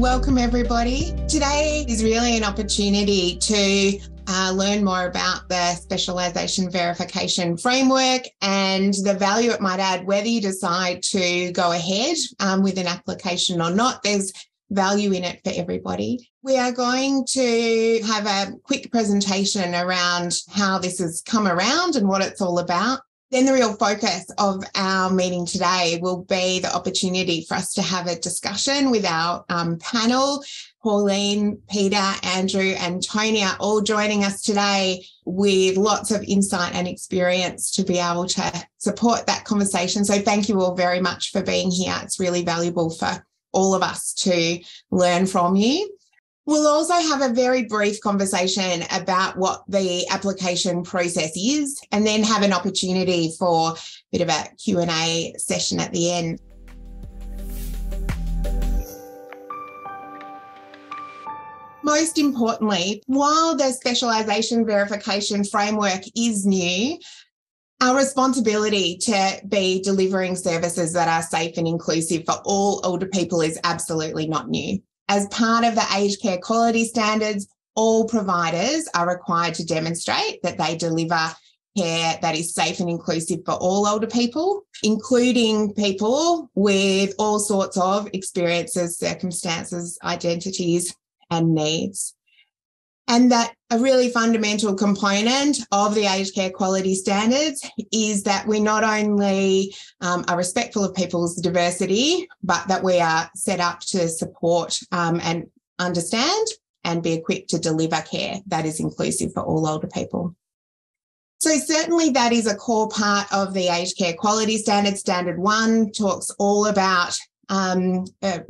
Welcome, everybody. Today is really an opportunity to uh, learn more about the specialisation verification framework and the value it might add, whether you decide to go ahead um, with an application or not. There's value in it for everybody. We are going to have a quick presentation around how this has come around and what it's all about. Then the real focus of our meeting today will be the opportunity for us to have a discussion with our um, panel. Pauline, Peter, Andrew, and Toni are all joining us today with lots of insight and experience to be able to support that conversation. So thank you all very much for being here. It's really valuable for all of us to learn from you. We'll also have a very brief conversation about what the application process is and then have an opportunity for a bit of a Q&A session at the end. Most importantly, while the specialisation verification framework is new, our responsibility to be delivering services that are safe and inclusive for all older people is absolutely not new. As part of the aged care quality standards, all providers are required to demonstrate that they deliver care that is safe and inclusive for all older people, including people with all sorts of experiences, circumstances, identities, and needs. And that a really fundamental component of the aged care quality standards is that we not only um, are respectful of people's diversity, but that we are set up to support um, and understand and be equipped to deliver care that is inclusive for all older people. So certainly that is a core part of the aged care quality standard. Standard one talks all about um, uh,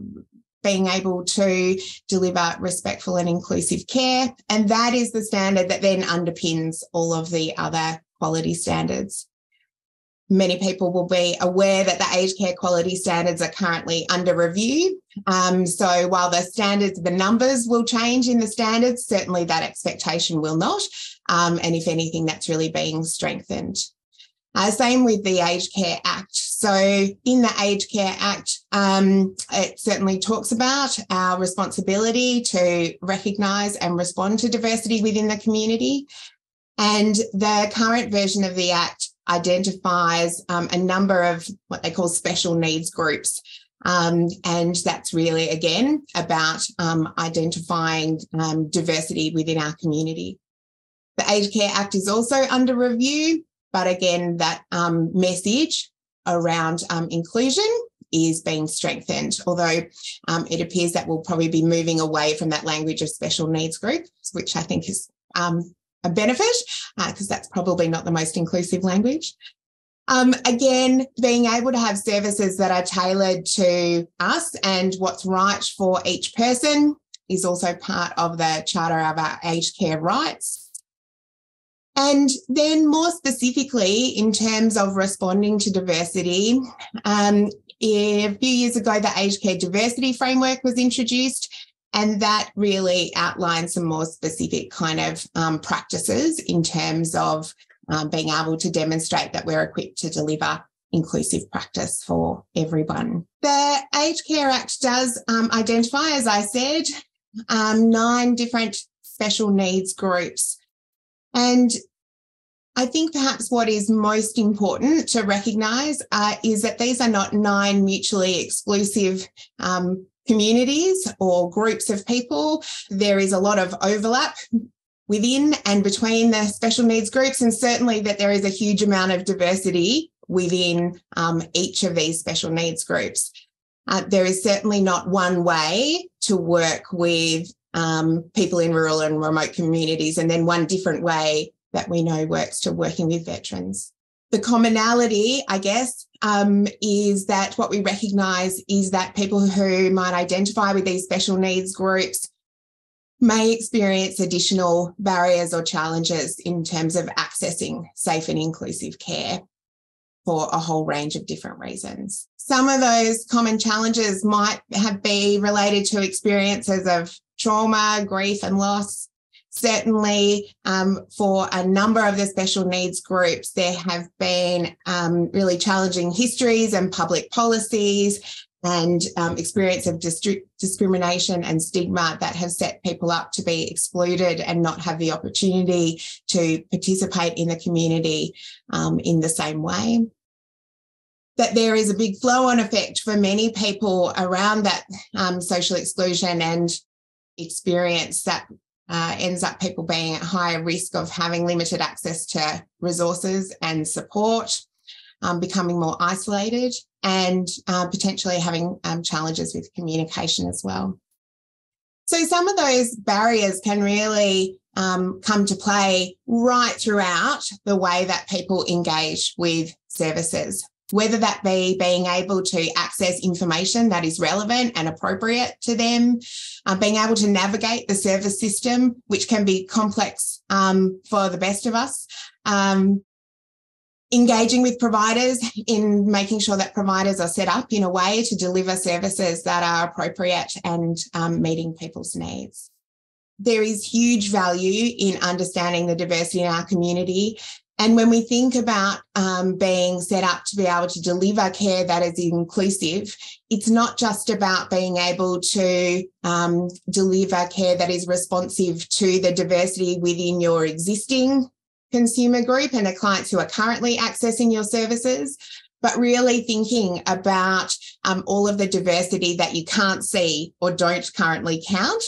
being able to deliver respectful and inclusive care. And that is the standard that then underpins all of the other quality standards. Many people will be aware that the aged care quality standards are currently under review. Um, so while the standards, the numbers will change in the standards, certainly that expectation will not. Um, and if anything, that's really being strengthened. Uh, same with the Aged Care Act. So, in the Aged Care Act, um, it certainly talks about our responsibility to recognise and respond to diversity within the community. And the current version of the Act identifies um, a number of what they call special needs groups. Um, and that's really, again, about um, identifying um, diversity within our community. The Aged Care Act is also under review but again, that um, message around um, inclusion is being strengthened, although um, it appears that we'll probably be moving away from that language of special needs groups, which I think is um, a benefit because uh, that's probably not the most inclusive language. Um, again, being able to have services that are tailored to us and what's right for each person is also part of the Charter of our Aged Care Rights. And then, more specifically, in terms of responding to diversity, um, a few years ago, the Aged Care Diversity Framework was introduced, and that really outlined some more specific kind of um, practices in terms of um, being able to demonstrate that we're equipped to deliver inclusive practice for everyone. The Aged Care Act does um, identify, as I said, um, nine different special needs groups. And I think perhaps what is most important to recognise uh, is that these are not nine mutually exclusive um, communities or groups of people. There is a lot of overlap within and between the special needs groups, and certainly that there is a huge amount of diversity within um, each of these special needs groups. Uh, there is certainly not one way to work with um, people in rural and remote communities, and then one different way that we know works to working with veterans. The commonality, I guess, um, is that what we recognise is that people who might identify with these special needs groups may experience additional barriers or challenges in terms of accessing safe and inclusive care for a whole range of different reasons. Some of those common challenges might have be related to experiences of trauma, grief and loss, certainly um, for a number of the special needs groups, there have been um, really challenging histories and public policies and um, experience of distri- discrimination and stigma that have set people up to be excluded and not have the opportunity to participate in the community um, in the same way. That there is a big flow on effect for many people around that um, social exclusion and experience that uh, ends up people being at higher risk of having limited access to resources and support, um, becoming more isolated, and uh, potentially having um, challenges with communication as well. So, some of those barriers can really um, come to play right throughout the way that people engage with services, whether that be being able to access information that is relevant and appropriate to them, uh, being able to navigate the service system, which can be complex um, for the best of us, um, engaging with providers in making sure that providers are set up in a way to deliver services that are appropriate and um, meeting people's needs. There is huge value in understanding the diversity in our community. And when we think about um, being set up to be able to deliver care that is inclusive, it's not just about being able to um, deliver care that is responsive to the diversity within your existing consumer group and the clients who are currently accessing your services, but really thinking about um, all of the diversity that you can't see or don't currently count,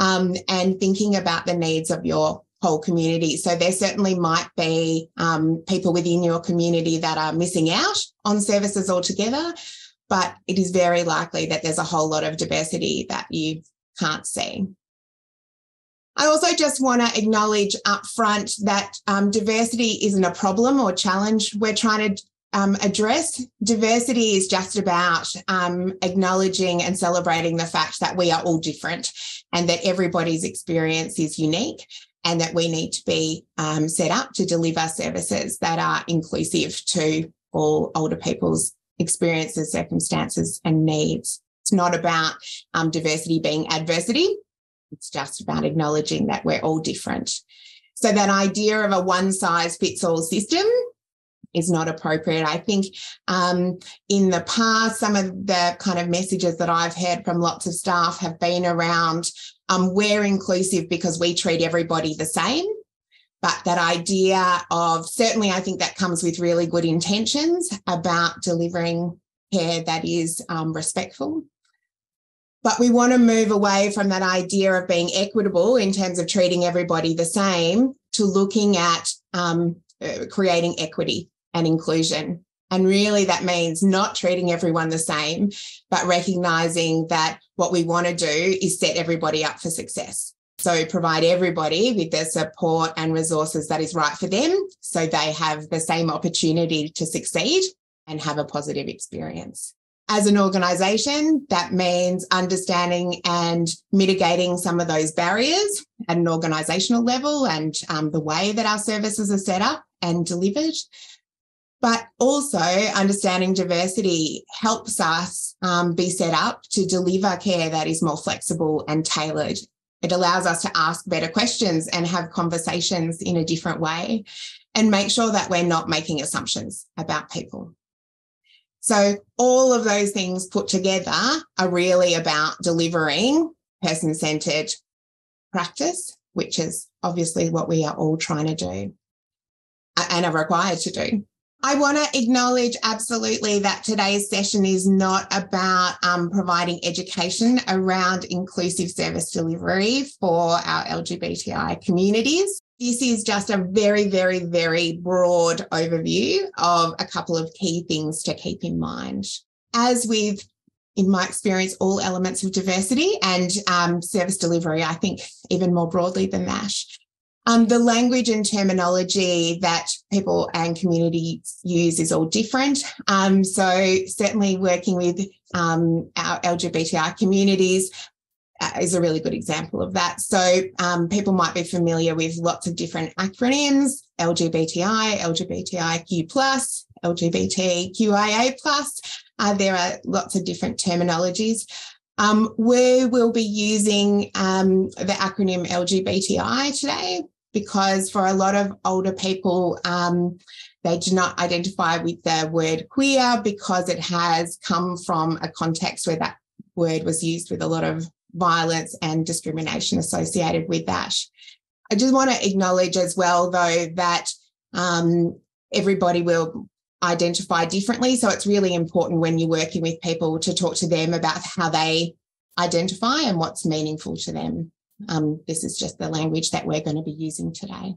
um, and thinking about the needs of your whole community. So there certainly might be um, people within your community that are missing out on services altogether, but it is very likely that there's a whole lot of diversity that you can't see. I also just want to acknowledge upfront that um, diversity isn't a problem or challenge we're trying to um, address. Diversity is just about um, acknowledging and celebrating the fact that we are all different and that everybody's experience is unique and that we need to be um, set up to deliver services that are inclusive to all older people's experiences, circumstances, and needs. It's not about um, diversity being adversity. It's just about acknowledging that we're all different. So that idea of a one size fits all system is not appropriate. I think um, in the past, some of the kind of messages that I've heard from lots of staff have been around um, we're inclusive because we treat everybody the same. But that idea of certainly, I think that comes with really good intentions about delivering care that is um, respectful. But we want to move away from that idea of being equitable in terms of treating everybody the same to looking at um, uh, creating equity and inclusion. And really, that means not treating everyone the same, but recognizing that what we want to do is set everybody up for success. So, provide everybody with the support and resources that is right for them so they have the same opportunity to succeed and have a positive experience as an organization, that means understanding and mitigating some of those barriers at an organizational level and um, the way that our services are set up and delivered. But also, understanding diversity helps us um, be set up to deliver care that is more flexible and tailored. It allows us to ask better questions and have conversations in a different way and make sure that we're not making assumptions about people. So all of those things put together are really about delivering person centered practice, which is obviously what we are all trying to do and are required to do. I want to acknowledge absolutely that today's session is not about um, providing education around inclusive service delivery for our LGBTI communities. This is just a very, very, very broad overview of a couple of key things to keep in mind. As with, in my experience, all elements of diversity and um, service delivery, I think even more broadly than that, um, the language and terminology that people and communities use is all different. Um, so, certainly working with um, our LGBTI communities uh, is a really good example of that. So, um, people might be familiar with lots of different acronyms LGBTI, LGBTIQ, LGBTQIA. Uh, there are lots of different terminologies. Um, we will be using um, the acronym LGBTI today because for a lot of older people, um, they do not identify with the word queer because it has come from a context where that word was used with a lot of violence and discrimination associated with that. I just want to acknowledge as well, though, that um, everybody will identify differently. So it's really important when you're working with people to talk to them about how they identify and what's meaningful to them. Um, this is just the language that we're going to be using today.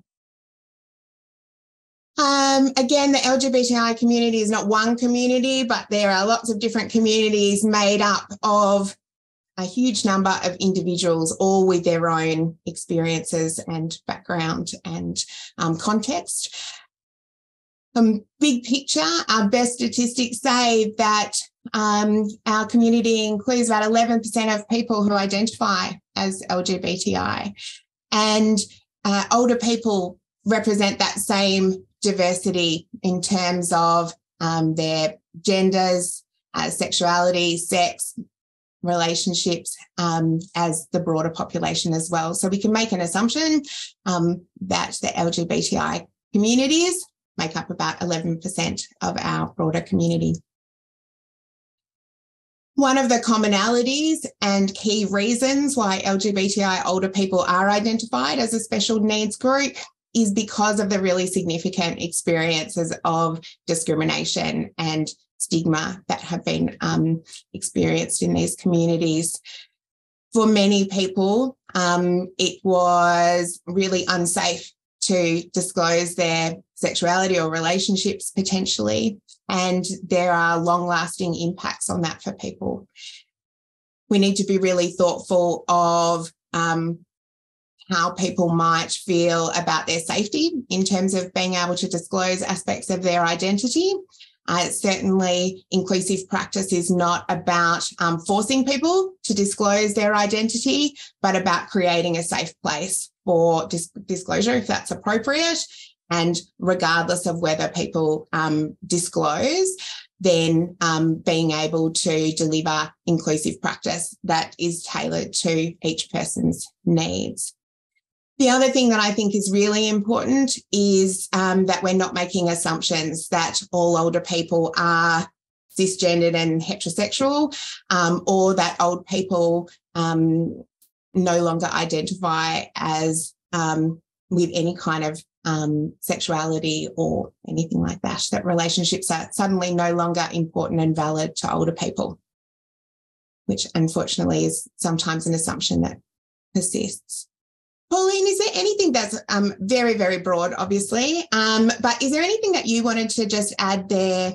Um, again, the LGBTI community is not one community, but there are lots of different communities made up of a huge number of individuals, all with their own experiences and background and um, context. Um, big picture, our best statistics say that um, our community includes about 11% of people who identify as LGBTI. And uh, older people represent that same diversity in terms of um, their genders, uh, sexuality, sex, relationships um, as the broader population as well. So we can make an assumption um, that the LGBTI communities make up about 11% of our broader community. One of the commonalities and key reasons why LGBTI older people are identified as a special needs group is because of the really significant experiences of discrimination and stigma that have been um, experienced in these communities. For many people, um, it was really unsafe to disclose their sexuality or relationships potentially. And there are long lasting impacts on that for people. We need to be really thoughtful of um, how people might feel about their safety in terms of being able to disclose aspects of their identity. Uh, certainly, inclusive practice is not about um, forcing people to disclose their identity, but about creating a safe place for dis- disclosure if that's appropriate. And regardless of whether people um, disclose, then um, being able to deliver inclusive practice that is tailored to each person's needs. The other thing that I think is really important is um, that we're not making assumptions that all older people are cisgendered and heterosexual, um, or that old people um, no longer identify as um, with any kind of um, sexuality or anything like that. That relationships are suddenly no longer important and valid to older people, which unfortunately is sometimes an assumption that persists. Pauline, is there anything that's um, very, very broad, obviously, um, but is there anything that you wanted to just add there?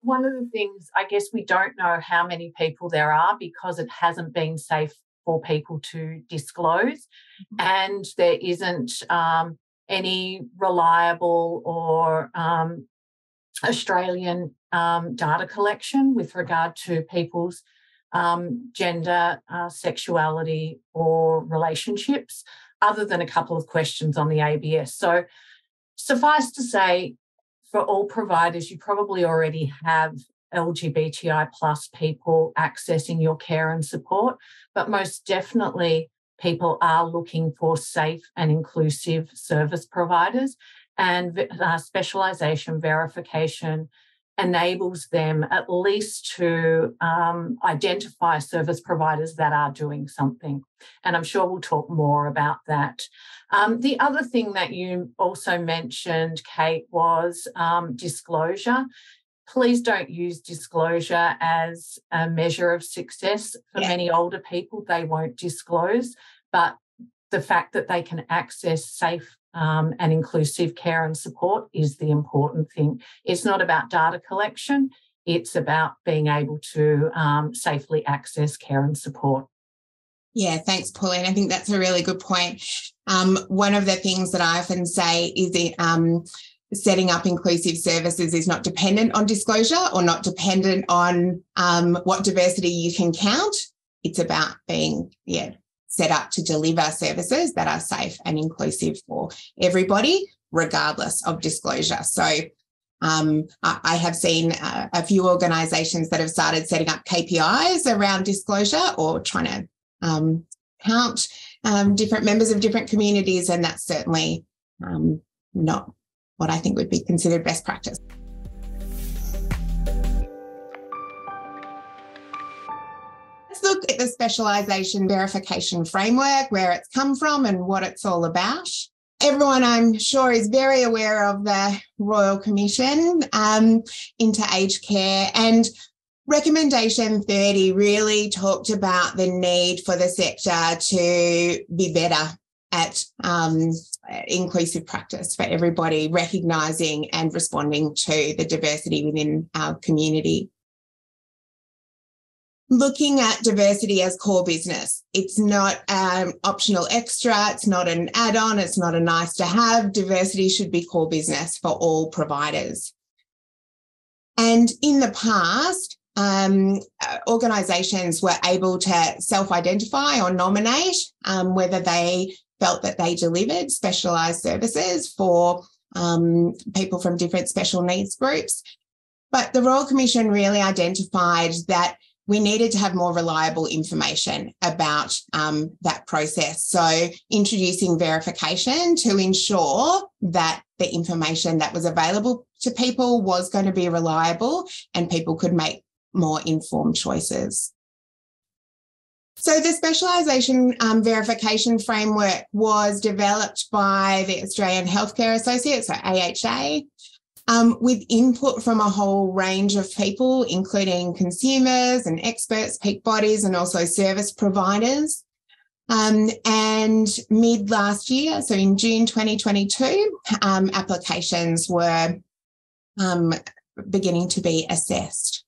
One of the things, I guess we don't know how many people there are because it hasn't been safe for people to disclose, mm-hmm. and there isn't um, any reliable or um, Australian um, data collection with regard to people's um, gender, uh, sexuality, or relationships other than a couple of questions on the ABS. So, suffice to say, for all providers, you probably already have LGBTI plus people accessing your care and support, but most definitely people are looking for safe and inclusive service providers and uh, specialisation verification enables them at least to um, identify service providers that are doing something. And I'm sure we'll talk more about that. Um, the other thing that you also mentioned, Kate, was um, disclosure. Please don't use disclosure as a measure of success. For yeah. many older people, they won't disclose, but the fact that they can access safe um, and inclusive care and support is the important thing. It's not about data collection, it's about being able to um, safely access care and support. Yeah, thanks, Pauline. I think that's a really good point. Um, one of the things that I often say is that um, setting up inclusive services is not dependent on disclosure or not dependent on um, what diversity you can count. It's about being, yeah, set up to deliver services that are safe and inclusive for everybody, regardless of disclosure. So um, I, have seen a, a, few organisations that have started setting up KPIs around disclosure or trying to um, count um, different members of different communities, and that's certainly um, not what I think would be considered best practice. Let's look at the specialisation verification framework, where it's come from and what it's all about. Everyone, I'm sure, is very aware of the Royal Commission um, into aged care. And Recommendation 30 really talked about the need for the sector to be better at um, inclusive practice for everybody, recognising and responding to the diversity within our community. Looking at diversity as core business. It's not an optional extra, it's not an add on, it's not a nice to have. Diversity should be core business for all providers. And in the past, um, organisations were able to self identify or nominate um, whether they felt that they delivered specialised services for um, people from different special needs groups. But the Royal Commission really identified that we needed to have more reliable information about um, that process. So, introducing verification to ensure that the information that was available to people was going to be reliable and people could make more informed choices. So the specialisation um, verification framework was developed by the Australian Healthcare Associates, so AHA, um, with input from a whole range of people, including consumers and experts, peak bodies, and also service providers. Um, and mid last year, so in June 2022, um, applications were um, beginning to be assessed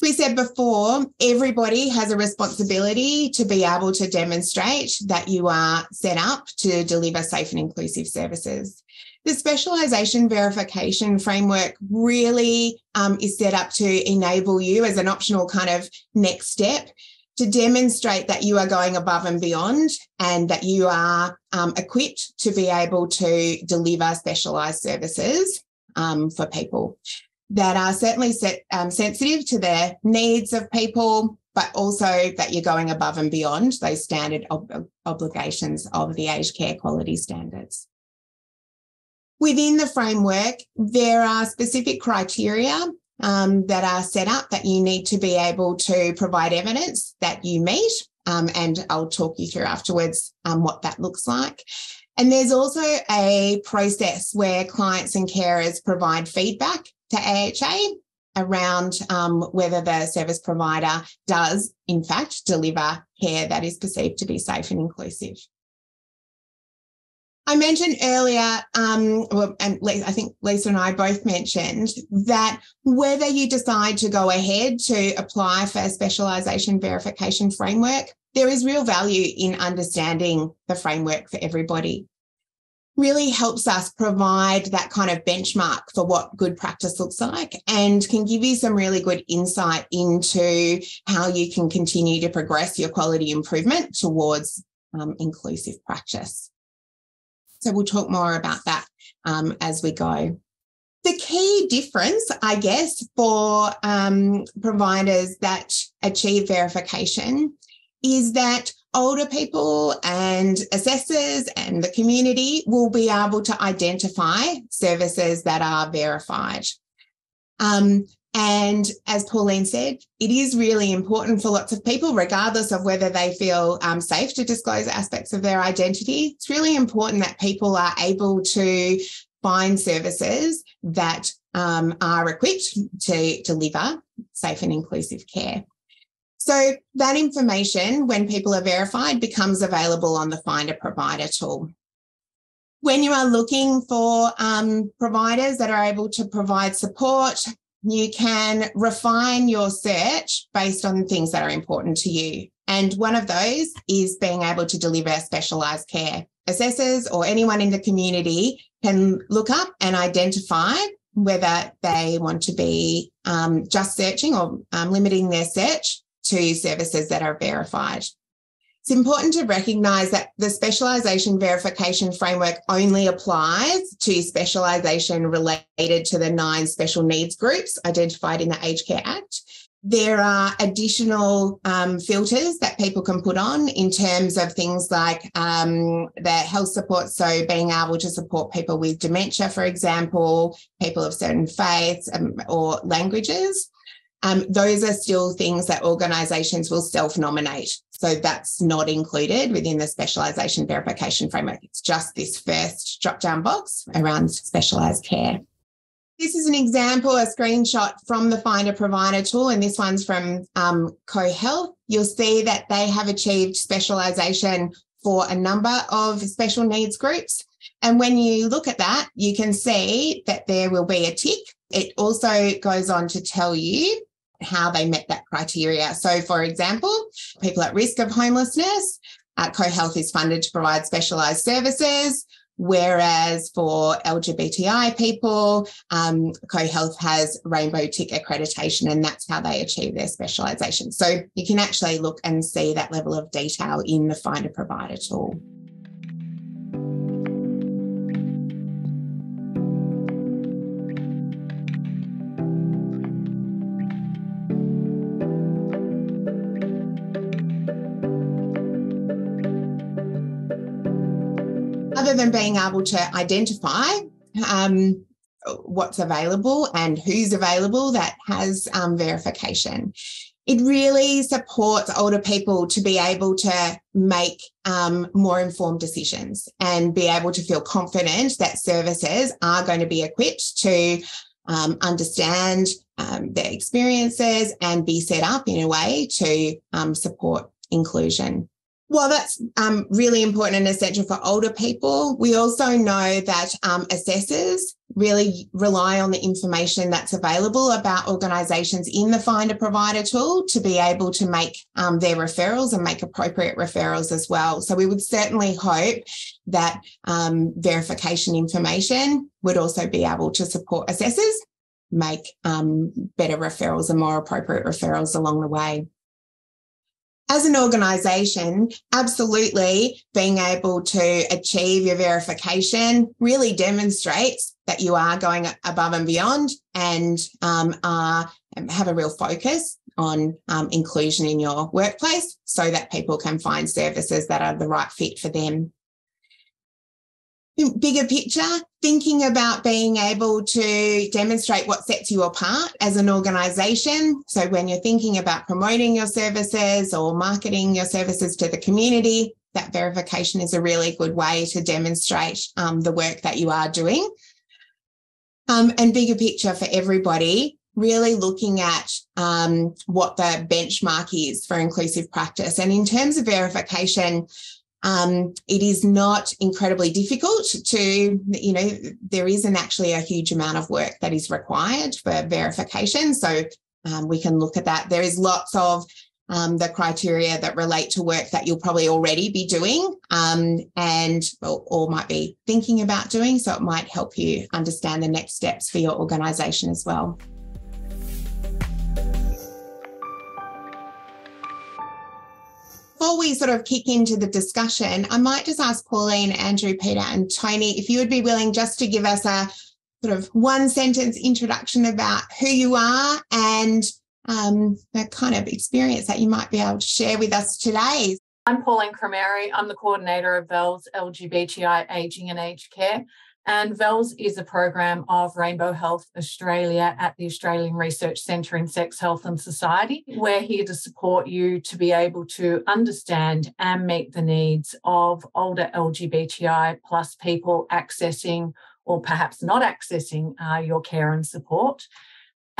we said before, everybody has a responsibility to be able to demonstrate that you are set up to deliver safe and inclusive services. The specialisation verification framework really um, is set up to enable you as an optional kind of next step to demonstrate that you are going above and beyond and that you are um, equipped to be able to deliver specialised services um, for people that are certainly set, um, sensitive to the needs of people, but also that you're going above and beyond those standard ob- obligations of the aged care quality standards. Within the framework, there are specific criteria um, that are set up that you need to be able to provide evidence that you meet. Um, and I'll talk you through afterwards um, what that looks like. And there's also a process where clients and carers provide feedback to AHA around um, whether the service provider does, in fact, deliver care that is perceived to be safe and inclusive. I mentioned earlier, um, well, and I think Lisa and I both mentioned that whether you decide to go ahead to apply for a specialisation verification framework, there is real value in understanding the framework for everybody really helps us provide that kind of benchmark for what good practice looks like and can give you some really good insight into how you can continue to progress your quality improvement towards um, inclusive practice. So we'll talk more about that um, as we go. The key difference, I guess, for um, providers that achieve verification is that older people and assessors and the community will be able to identify services that are verified. Um, and as Pauline said, it is really important for lots of people, regardless of whether they feel um, safe to disclose aspects of their identity. It's really important that people are able to find services that um, are equipped to deliver safe and inclusive care. So that information, when people are verified, becomes available on the Find a Provider tool. When you are looking for um, providers that are able to provide support, you can refine your search based on things that are important to you. And one of those is being able to deliver specialised care. Assessors or anyone in the community can look up and identify whether they want to be um, just searching or um, limiting their search to services that are verified. It's important to recognise that the specialisation verification framework only applies to specialisation related to the nine special needs groups identified in the Aged Care Act. There are additional um, filters that people can put on in terms of things like um, the health support. So, being able to support people with dementia, for example, people of certain faiths um, or languages. Um, those are still things that organisations will self nominate. So, that's not included within the specialisation verification framework. It's just this first drop down box around specialised care. This is an example, a screenshot from the Find a Provider tool, and this one's from um, CoHealth. You'll see that they have achieved specialisation for a number of special needs groups. And when you look at that, you can see that there will be a tick. It also goes on to tell you how they met that criteria. So, for example, people at risk of homelessness, uh, CoHealth is funded to provide specialised services. Whereas for LGBTI people, um, CoHealth has rainbow tick accreditation, and that's how they achieve their specialisation. So you can actually look and see that level of detail in the Find a Provider tool. Than being able to identify um, what's available and who's available that has um, verification. It really supports older people to be able to make um, more informed decisions and be able to feel confident that services are going to be equipped to um, understand um, their experiences and be set up in a way to um, support inclusion. Well, that's um, really important and essential for older people. We also know that um, assessors really rely on the information that's available about organisations in the Find a Provider tool to be able to make um, their referrals and make appropriate referrals as well. So we would certainly hope that um, verification information would also be able to support assessors make um, better referrals and more appropriate referrals along the way as an organization, absolutely being able to achieve your verification really demonstrates that you are going above and beyond and um, are, have a real focus on um, inclusion in your workplace so that people can find services that are the right fit for them bigger picture, thinking about being able to demonstrate what sets you apart as an organization. So, when you're thinking about promoting your services or marketing your services to the community, that verification is a really good way to demonstrate um, the work that you are doing. Um, and bigger picture for everybody, really looking at um, what the benchmark is for inclusive practice. And in terms of verification, um, it is not incredibly difficult to, you know, there isn't actually a huge amount of work that is required for verification. So um, we can look at that. There is lots of um, the criteria that relate to work that you'll probably already be doing um, and or, or, might be thinking about doing. So it might help you understand the next steps for your organisation as well. Before we sort of kick into the discussion, I might just ask Pauline, Andrew, Peter, and Toni if you would be willing just to give us a sort of one sentence introduction about who you are and um, the kind of experience that you might be able to share with us today. I'm Pauline Crameri. I'm the coordinator of Val's LGBTI Aging and Aged Care. And Val's is a program of Rainbow Health Australia at the Australian Research Centre in Sex Health and Society. We're here to support you to be able to understand and meet the needs of older LGBTI plus people accessing or perhaps not accessing uh, your care and support.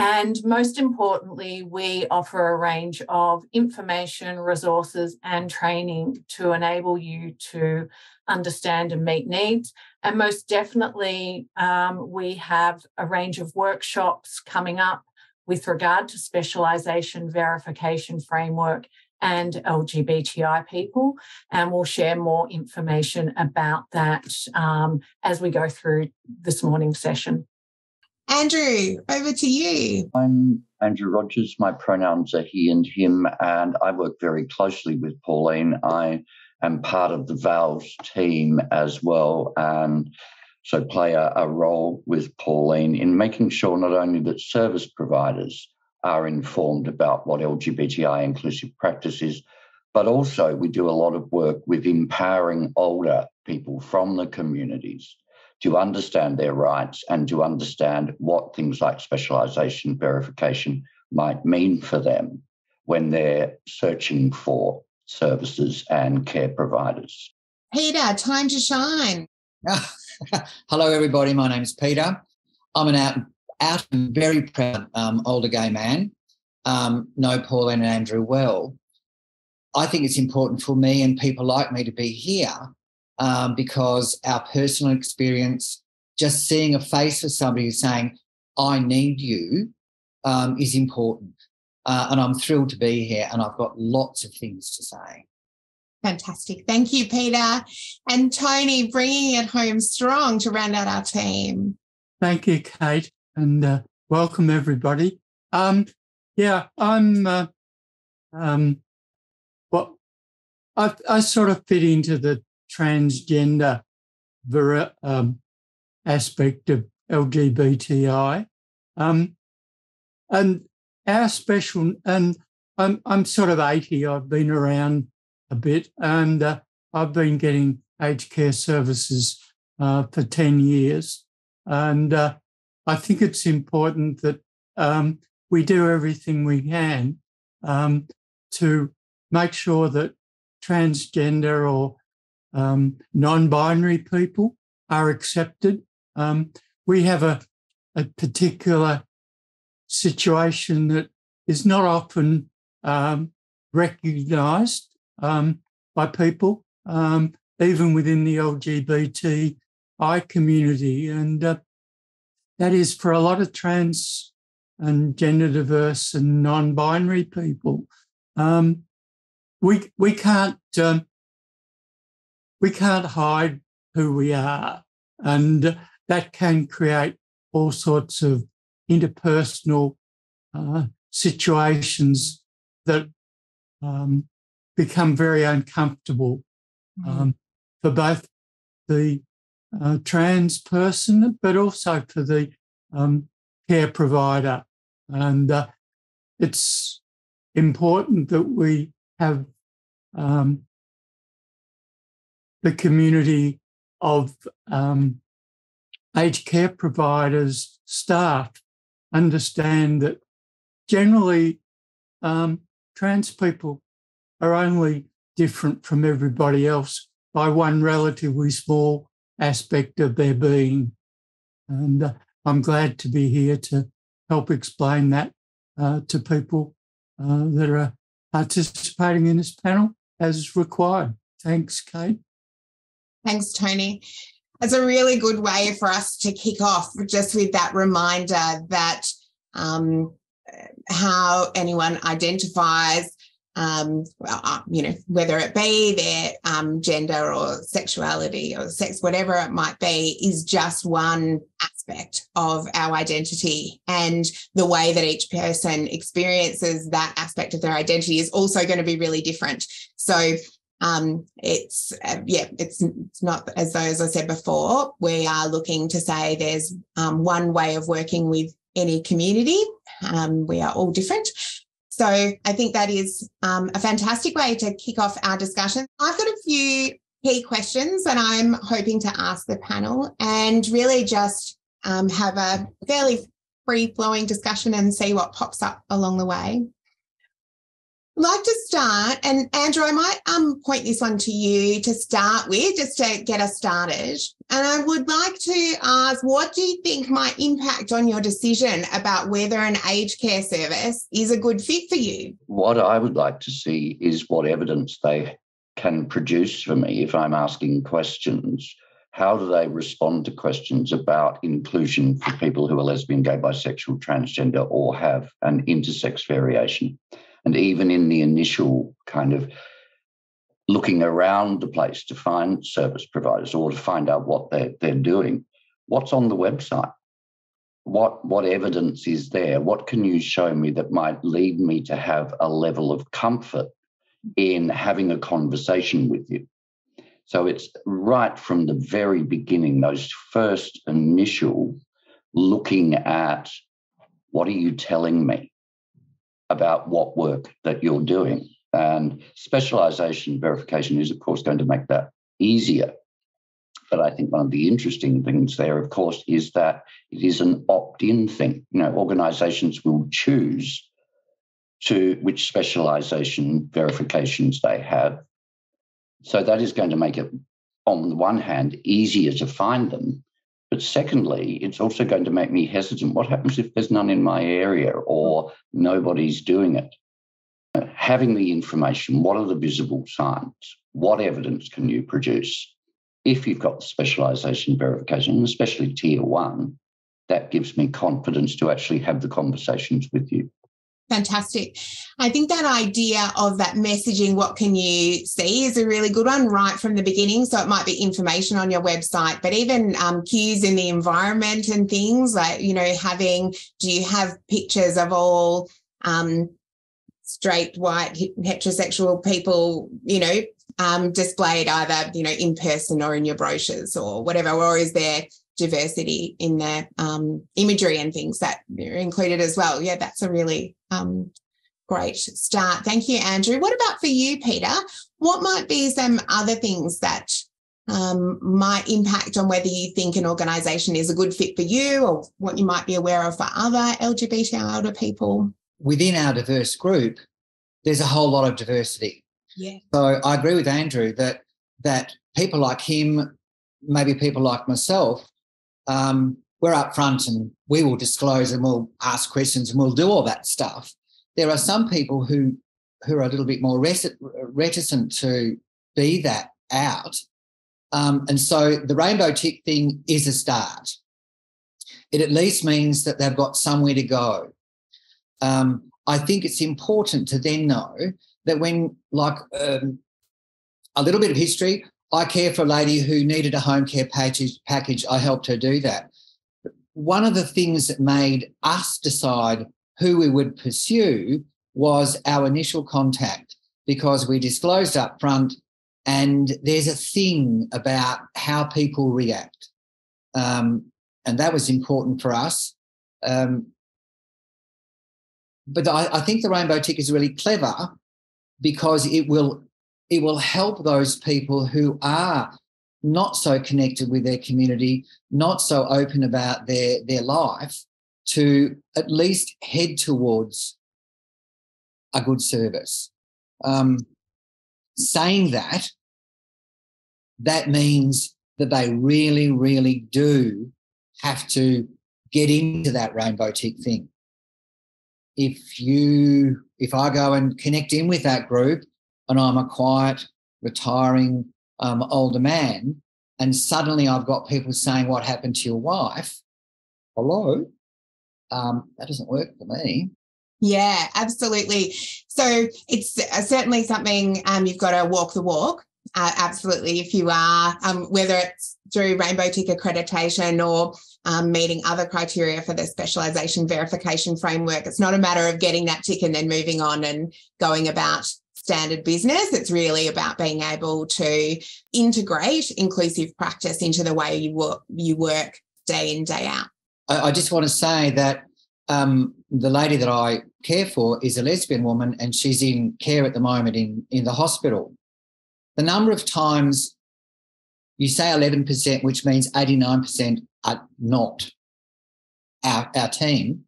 And most importantly, we offer a range of information, resources, and training to enable you to understand and meet needs. And most definitely, um, we have a range of workshops coming up with regard to specialisation verification framework and LGBTI people. And we'll share more information about that um, as we go through this morning's session. Andrew, over to you. I'm Andrew Rogers. My pronouns are he and him, and I work very closely with Pauline. I am part of the Val's team as well, and so play a, a role with Pauline in making sure not only that service providers are informed about what LGBTI inclusive practice is. But also, we do a lot of work with empowering older people from the communities to understand their rights and to understand what things like specialisation verification might mean for them when they're searching for services and care providers. Peter, time to shine. Hello, everybody. My name is Peter. I'm an out, out and very proud um, older gay man. Um, know Pauline and Andrew well. I think it's important for me and people like me to be here um, because our personal experience, just seeing a face of somebody who's saying, I need you, um, is important. Uh, and I'm thrilled to be here, and I've got lots of things to say. Fantastic. Thank you, Peter. And Toni, bringing it home strong to round out our team. Thank you, Kate, and uh, welcome everybody. Um, yeah, I'm. Uh, um, well, I, I sort of fit into the transgender um, aspect of LGBTI. Um, and our special, and I'm, I'm sort of 80, I've been around a bit, and uh, I've been getting aged care services uh, for 10 years. And uh, I think it's important that um, we do everything we can um, to make sure that transgender or um, non binary people are accepted. Um, we have a, a particular situation that is not often um, recognised um, by people, um, even within the LGBTI community. And uh, that is for a lot of trans and gender diverse and non binary people. Um, we, we can't we can't hide who we are. And that can create all sorts of interpersonal uh, situations that um, become very uncomfortable mm-hmm. um, for both the uh, trans person, but also for the um, care provider. And uh, it's important that we have um, the community of um, aged care providers, staff understand that generally um, trans people are only different from everybody else by one relatively small aspect of their being. And uh, I'm glad to be here to help explain that uh, to people uh, that are participating in this panel as required. Thanks, Kate. Thanks, Toni. It's a really good way for us to kick off just with that reminder that um, how anyone identifies, um, well, uh, you know, whether it be their um, gender or sexuality or sex, whatever it might be, is just one aspect of our identity. And the way that each person experiences that aspect of their identity is also going to be really different. So um, it's uh, yeah, it's, not as though as I said before, we are looking to say there's um, one way of working with any community. Um, we are all different. So I think that is um, a fantastic way to kick off our discussion. I've got a few key questions that I'm hoping to ask the panel and really just um, have a fairly free flowing discussion and see what pops up along the way like to start, and Andrew, I might um, point this one to you to start with, just to get us started. And I would like to ask, what do you think might impact on your decision about whether an aged care service is a good fit for you? What I would like to see is what evidence they can produce for me if I'm asking questions. How do they respond to questions about inclusion for people who are lesbian, gay, bisexual, transgender, or have an intersex variation? And even in the initial kind of looking around the place to find service providers or to find out what they're, they're doing, what's on the website? What, what evidence is there? What can you show me that might lead me to have a level of comfort in having a conversation with you? So it's right from the very beginning, those first initial looking at what are you telling me? About what work that you're doing. And specialization verification is, of course, going to make that easier. But I think one of the interesting things there, of course, is that it is an opt in thing. You know, organizations will choose to which specialization verifications they have. So that is going to make it, on the one hand, easier to find them. But secondly, it's also going to make me hesitant. What happens if there's none in my area or nobody's doing it? Having the information, what are the visible signs? What evidence can you produce? If you've got the specialization verification, especially tier one, that gives me confidence to actually have the conversations with you. Fantastic. I think that idea of that messaging, what can you see, is a really good one right from the beginning. So it might be information on your website, but even um, cues in the environment and things like, you know, having, do you have pictures of all um, straight, white, heterosexual people, you know, um, displayed either, you know, in person or in your brochures or whatever? Or is there diversity in the um, imagery and things that are included as well. Yeah, that's a really um, great start. Thank you, Andrew. What about for you, Peter? What might be some other things that um, might impact on whether you think an organisation is a good fit for you or what you might be aware of for other LGBTI people? Within our diverse group, there's a whole lot of diversity. Yeah. So I agree with Andrew that that people like him, maybe people like myself, um, we're up front and we will disclose and we'll ask questions and we'll do all that stuff. There are some people who who are a little bit more reticent to be that out. Um, and so the rainbow tick thing is a start. It at least means that they've got somewhere to go. Um, I think it's important to then know that when, like, um, a little bit of history, I care for a lady who needed a home care package. package. I helped her do that. One of the things that made us decide who we would pursue was our initial contact because we disclosed up front and there's a thing about how people react. Um, and that was important for us. Um, but I, I think the rainbow tick is really clever because it will it will help those people who are not so connected with their community, not so open about their, their life, to at least head towards a good service. Um, saying that, that means that they really, really do have to get into that rainbow tick thing. If you, if I go and connect in with that group and I'm a quiet, retiring um, older man, and suddenly I've got people saying, What happened to your wife? Hello? Um, that doesn't work for me. Yeah, absolutely. So it's uh, certainly something um, you've got to walk the walk. Uh, absolutely, if you are, um, whether it's through Rainbow Tick accreditation or um, meeting other criteria for the specialisation verification framework, it's not a matter of getting that tick and then moving on and going about standard business. It's really about being able to integrate inclusive practice into the way you work, you work day in, day out. I, I just want to say that um, the lady that I care for is a lesbian woman and she's in care at the moment in, in the hospital. The number of times you say 11%, which means 89% are not our, our team.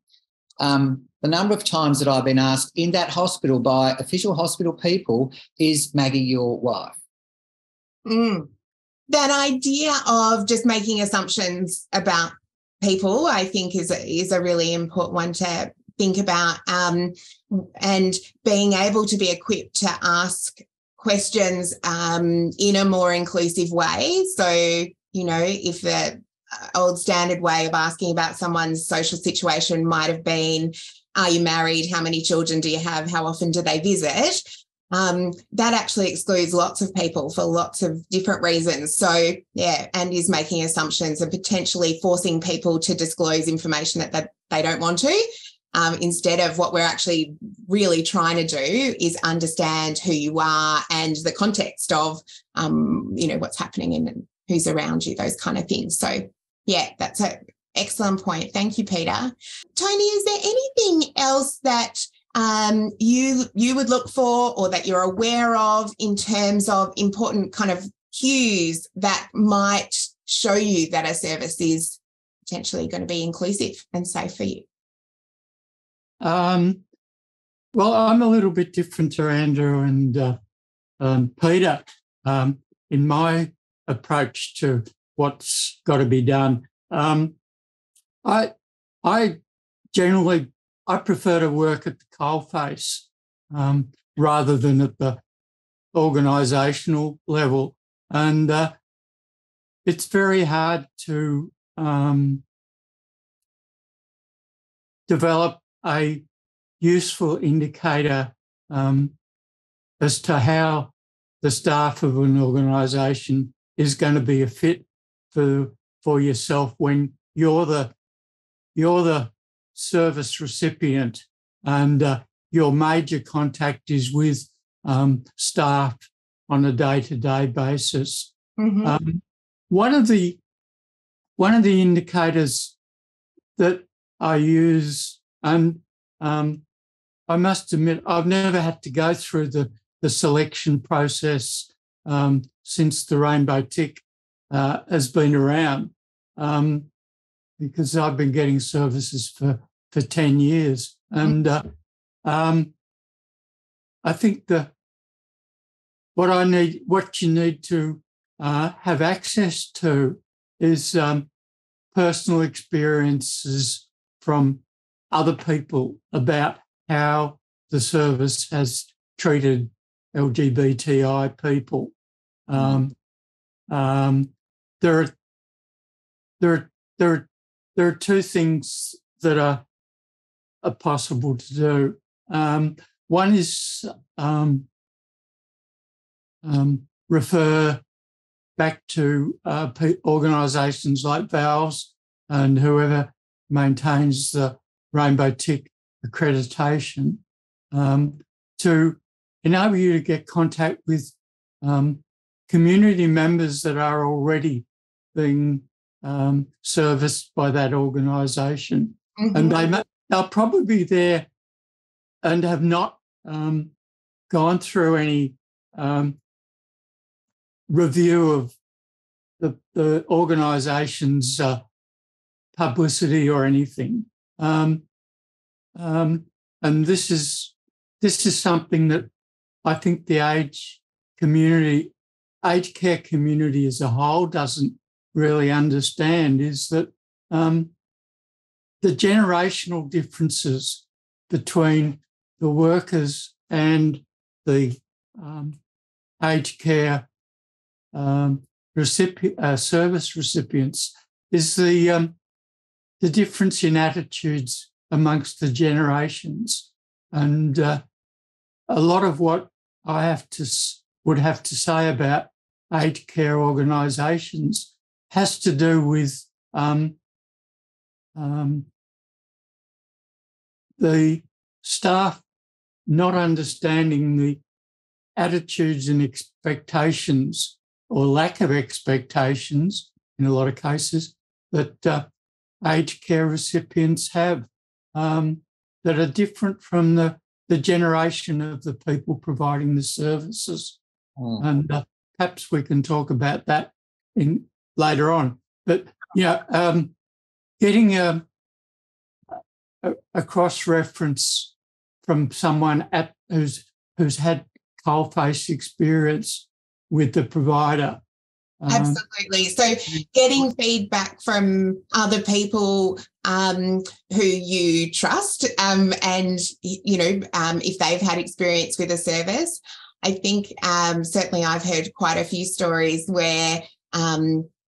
Um, the number of times that I've been asked in that hospital by official hospital people is Maggie your wife? Mm. That idea of just making assumptions about people, I think, is a, is a really important one to think about, um, and being able to be equipped to ask questions um, in a more inclusive way. So, you know, if the old standard way of asking about someone's social situation might have been are you married? How many children do you have? How often do they visit? Um, that actually excludes lots of people for lots of different reasons. So, yeah, and is making assumptions and potentially forcing people to disclose information that, that they don't want to. Um, instead of what we're actually really trying to do is understand who you are and the context of, um, you know, what's happening and who's around you, those kind of things. So, yeah, that's a Excellent point. Thank you, Peter. Toni, is there anything else that um, you you would look for or that you're aware of in terms of important kind of cues that might show you that a service is potentially going to be inclusive and safe for you? Um, well, I'm a little bit different to Andrew and uh, um, Peter um, in my approach to what's got to be done. Um, I I generally I prefer to work at the coalface um, rather than at the organisational level, and uh, it's very hard to um, develop a useful indicator um, as to how the staff of an organisation is going to be a fit for for yourself when you're the you're the service recipient and uh, your major contact is with um, staff on a day-to-day basis. Mm-hmm. Um, one of the one of the indicators that I use, and um, I must admit, I've never had to go through the the selection process um, since the rainbow tick uh, has been around, um, because I've been getting services for for ten years, and uh, um, I think the what I need, what you need to uh, have access to, is um, personal experiences from other people about how the service has treated LGBTI people. Um, um, there, are, there, are, there, are, there are two things that are, are possible to do. Um, one is um, um, refer back to uh, organisations like VALS and whoever maintains the Rainbow Tick accreditation um, to enable you to get contact with um, community members that are already being um, serviced by that organisation. Mm-hmm. And they, they'll probably be there and have not um, gone through any um, review of the, the organisation's uh, publicity or anything. Um, um, and this is this is something that I think the age community, aged care community as a whole doesn't really understand is that um, the generational differences between the workers and the um, aged care um, recipient, uh, service recipients is the um, the difference in attitudes amongst the generations, and uh, a lot of what I have to would have to say about aged care organisations has to do with um, um, the staff not understanding the attitudes and expectations or lack of expectations in a lot of cases that uh, aged care recipients have um, that are different from the, the generation of the people providing the services. Mm. And uh, perhaps we can talk about that in later on. But yeah, um, getting a, a, a cross reference from someone at who's who's had coalface experience with the provider. Um, Absolutely. So, getting feedback from other people um, who you trust, um, and you know, um, if they've had experience with a service, I think um, certainly I've heard quite a few stories where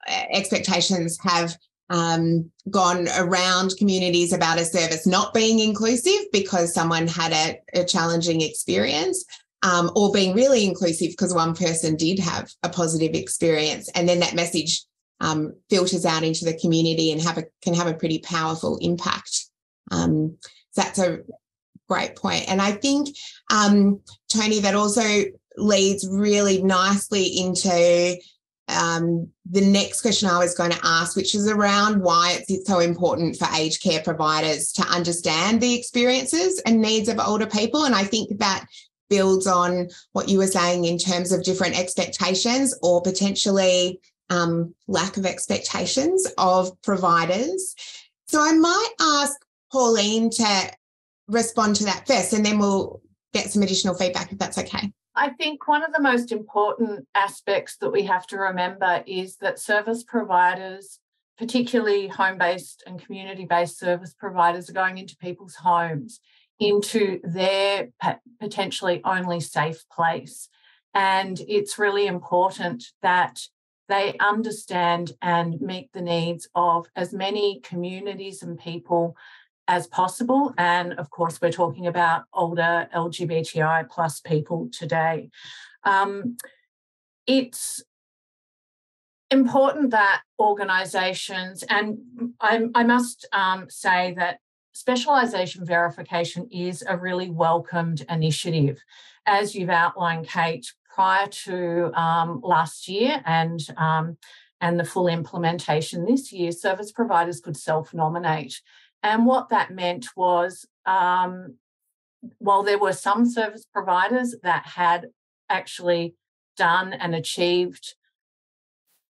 expectations have um, gone around communities about a service not being inclusive because someone had a, a challenging experience um, or being really inclusive because one person did have a positive experience, and then that message um, filters out into the community and have a can have a pretty powerful impact. Um, so that's a great point, and I think um, Toni that also leads really nicely into um, the next question I was going to ask, which is around why it's so important for aged care providers to understand the experiences and needs of older people. And I think that builds on what you were saying in terms of different expectations or potentially um, lack of expectations of providers. So I might ask Pauline to respond to that first, and then we'll get some additional feedback if that's okay. I think one of the most important aspects that we have to remember is that service providers, particularly home based and community based service providers, are going into people's homes, into their potentially only safe place. And it's really important that they understand and meet the needs of as many communities and people as possible. And of course, we're talking about older LGBTI plus people today. Um, it's important that organisations, and I, I must um, say that specialisation verification is a really welcomed initiative. As you've outlined, Kate, prior to um, last year and um, and the full implementation this year, service providers could self-nominate and what that meant was, um, while there were some service providers that had actually done and achieved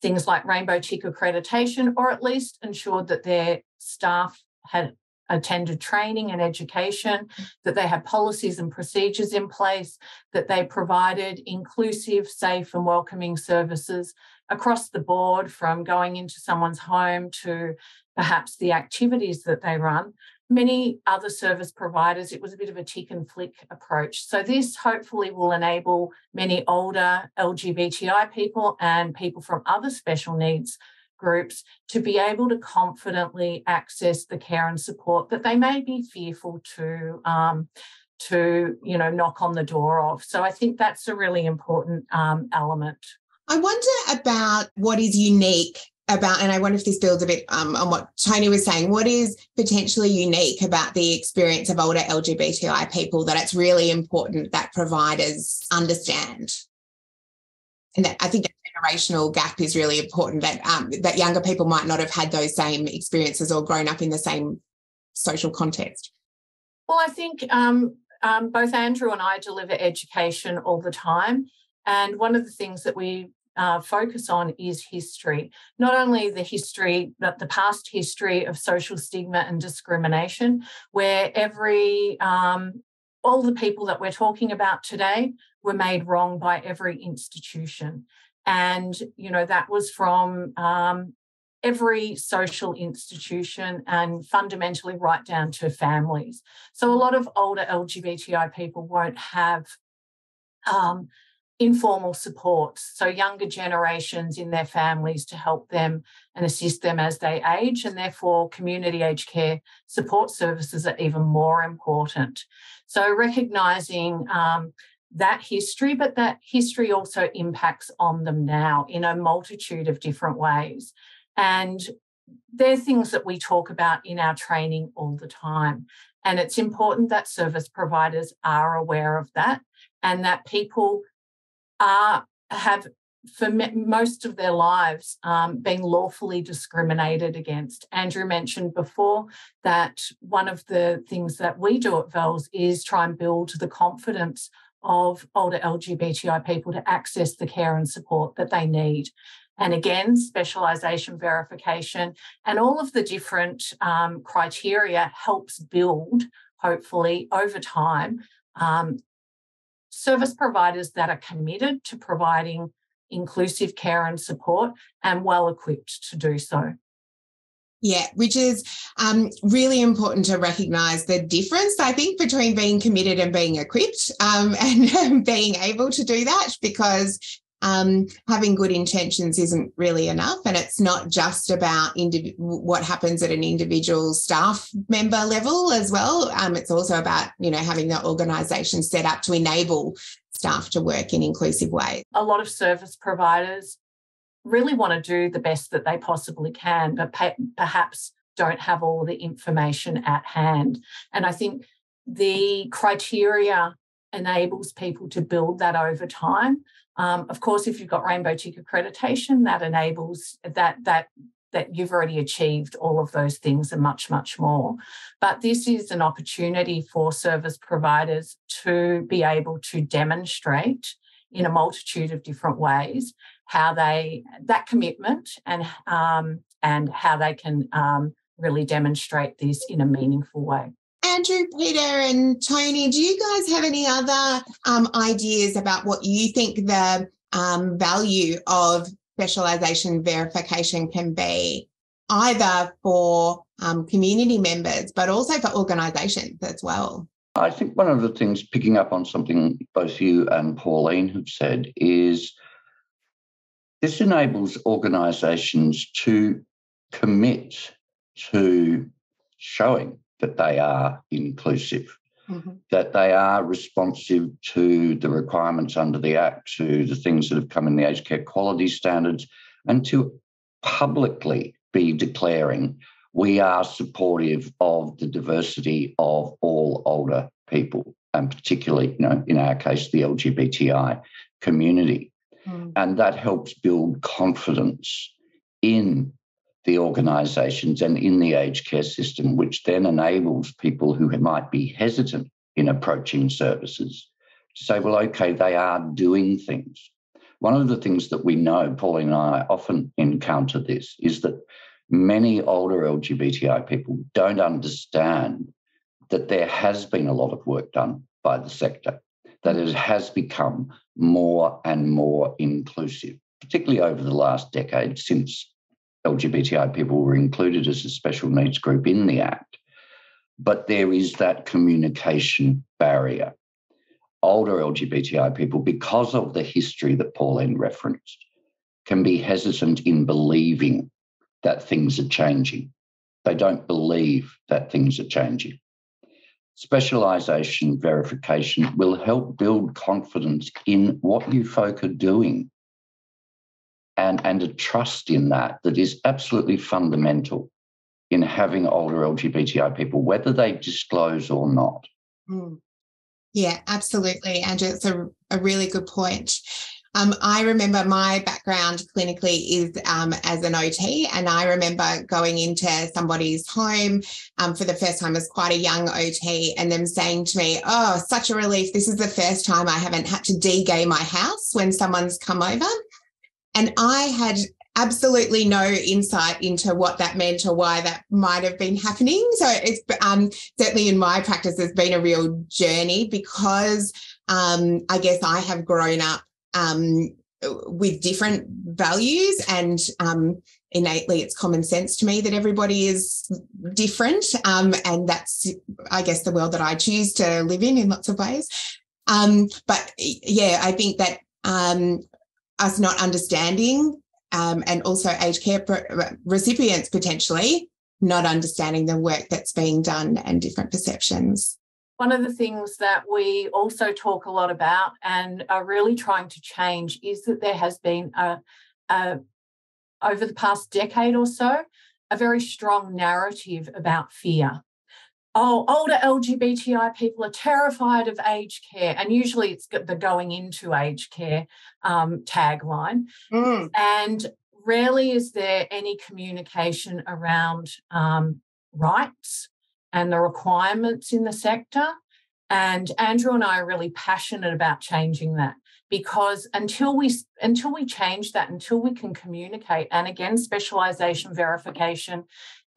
things like rainbow tick accreditation, or at least ensured that their staff had attended training and education, that they had policies and procedures in place, that they provided inclusive, safe, and welcoming services across the board from going into someone's home to perhaps the activities that they run. Many other service providers, it was a bit of a tick and flick approach. So, this hopefully will enable many older LGBTI people and people from other special needs groups to be able to confidently access the care and support that they may be fearful to um, to you know knock on the door of. So I think that's a really important um, element. I wonder about what is unique about, and I wonder if this builds a bit um, on what Toni was saying. What is potentially unique about the experience of older LGBTI people that it's really important that providers understand? And that I think that generational gap is really important. That um, that younger people might not have had those same experiences or grown up in the same social context. Well, I think um, um, both Andrew and I deliver education all the time. And one of the things that we uh, focus on is history, not only the history, but the past history of social stigma and discrimination, where every um, all the people that we're talking about today were made wrong by every institution. And, you know, that was from um, every social institution and fundamentally right down to families. So a lot of older LGBTI people won't have um, informal supports, so younger generations in their families to help them and assist them as they age, and therefore community aged care support services are even more important. So recognizing um, that history, but that history also impacts on them now in a multitude of different ways. And they're things that we talk about in our training all the time. And it's important that service providers are aware of that and that people are have for most of their lives um, been lawfully discriminated against. Andrew mentioned before that one of the things that we do at VALS is try and build the confidence of older LGBTI people to access the care and support that they need. And again, specialisation verification and all of the different um, criteria helps build, hopefully, over time, um, service providers that are committed to providing inclusive care and support and well equipped to do so. Yeah, which is um, really important to recognize the difference, I think, between being committed and being equipped um, and being able to do that because um, having good intentions isn't really enough. And it's not just about indiv- what happens at an individual staff member level as well. Um, it's also about, you know, having the organisation set up to enable staff to work in inclusive ways. A lot of service providers really want to do the best that they possibly can, but perhaps don't have all the information at hand. And I think the criteria enables people to build that over time Um, of course, if you've got Rainbow Tick accreditation, that enables that that that you've already achieved all of those things and much, much more. But this is an opportunity for service providers to be able to demonstrate in a multitude of different ways how they that commitment and um, and how they can um, really demonstrate this in a meaningful way. Andrew, Peter, and Toni, do you guys have any other um, ideas about what you think the um, value of specialisation verification can be, either for um, community members, but also for organisations as well? I think one of the things, picking up on something both you and Pauline have said, is this enables organisations to commit to showing that they are inclusive, mm-hmm. that they are responsive to the requirements under the Act, to the things that have come in the aged care quality standards, and to publicly be declaring we are supportive of the diversity of all older people, and particularly, you know, in our case, the LGBTI community. Mm. And that helps build confidence in the organisations and in the aged care system, which then enables people who might be hesitant in approaching services to say, well, okay, they are doing things. One of the things that we know, Pauline and I often encounter this, is that many older LGBTI people don't understand that there has been a lot of work done by the sector, that it has become more and more inclusive, particularly over the last decade since LGBTI people were included as a special needs group in the Act. But there is that communication barrier. Older LGBTI people, because of the history that Pauline referenced, can be hesitant in believing that things are changing. They don't believe that things are changing. Specialisation verification will help build confidence in what you folk are doing and, and a trust in that that is absolutely fundamental in having older LGBTI people, whether they disclose or not. Mm. Yeah, absolutely, Andrew. It's a, a really good point. Um, I remember my background clinically is um, as an OT, and I remember going into somebody's home um, for the first time as quite a young OT, and them saying to me, "Oh, such a relief! This is the first time I haven't had to de-gay my house when someone's come over." And I had absolutely no insight into what that meant or why that might have been happening. So it's um, certainly in my practice, has been a real journey because um, I guess I have grown up um, with different values and um, innately it's common sense to me that everybody is different um, and that's i guess the world that i choose to live in in lots of ways um, but yeah i think that um, us not understanding um, and also aged care recipients potentially not understanding the work that's being done and different perceptions. One of the things that we also talk a lot about and are really trying to change is that there has been a, a over the past decade or so a very strong narrative about fear oh, older LGBTI people are terrified of aged care. And usually it's the going into aged care um, tagline. Mm. And rarely is there any communication around um, rights and the requirements in the sector. And Andrew and I are really passionate about changing that because until we until we change that, until we can communicate, and again, specialization verification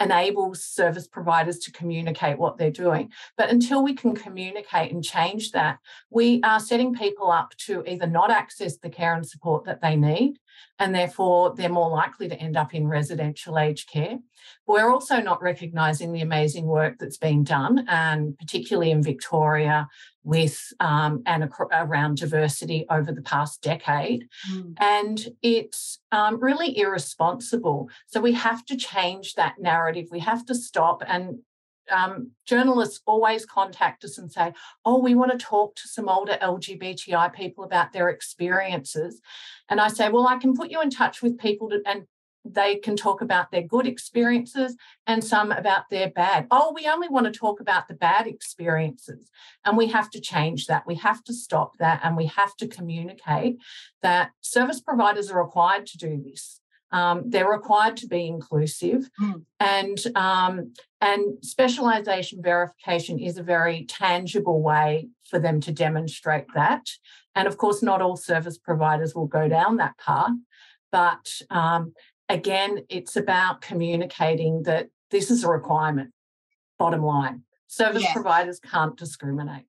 enables service providers to communicate what they're doing. But until we can communicate and change that, we are setting people up to either not access the care and support that they need, and therefore they're more likely to end up in residential aged care. We're also not recognising the amazing work that's been done, and particularly in Victoria with um, and around diversity over the past decade. Mm. And it's um, really irresponsible. So we have to change that narrative. We have to stop and um, journalists always contact us and say, Oh, we want to talk to some older LGBTI people about their experiences. And I say, Well, I can put you in touch with people to, and they can talk about their good experiences and some about their bad. Oh, we only want to talk about the bad experiences. And we have to change that. We have to stop that. And we have to communicate that service providers are required to do this. Um, they're required to be inclusive, mm. and um, and specialisation verification is a very tangible way for them to demonstrate that. And of course, not all service providers will go down that path, but um, again, it's about communicating that this is a requirement. Bottom line, service yeah. providers can't discriminate.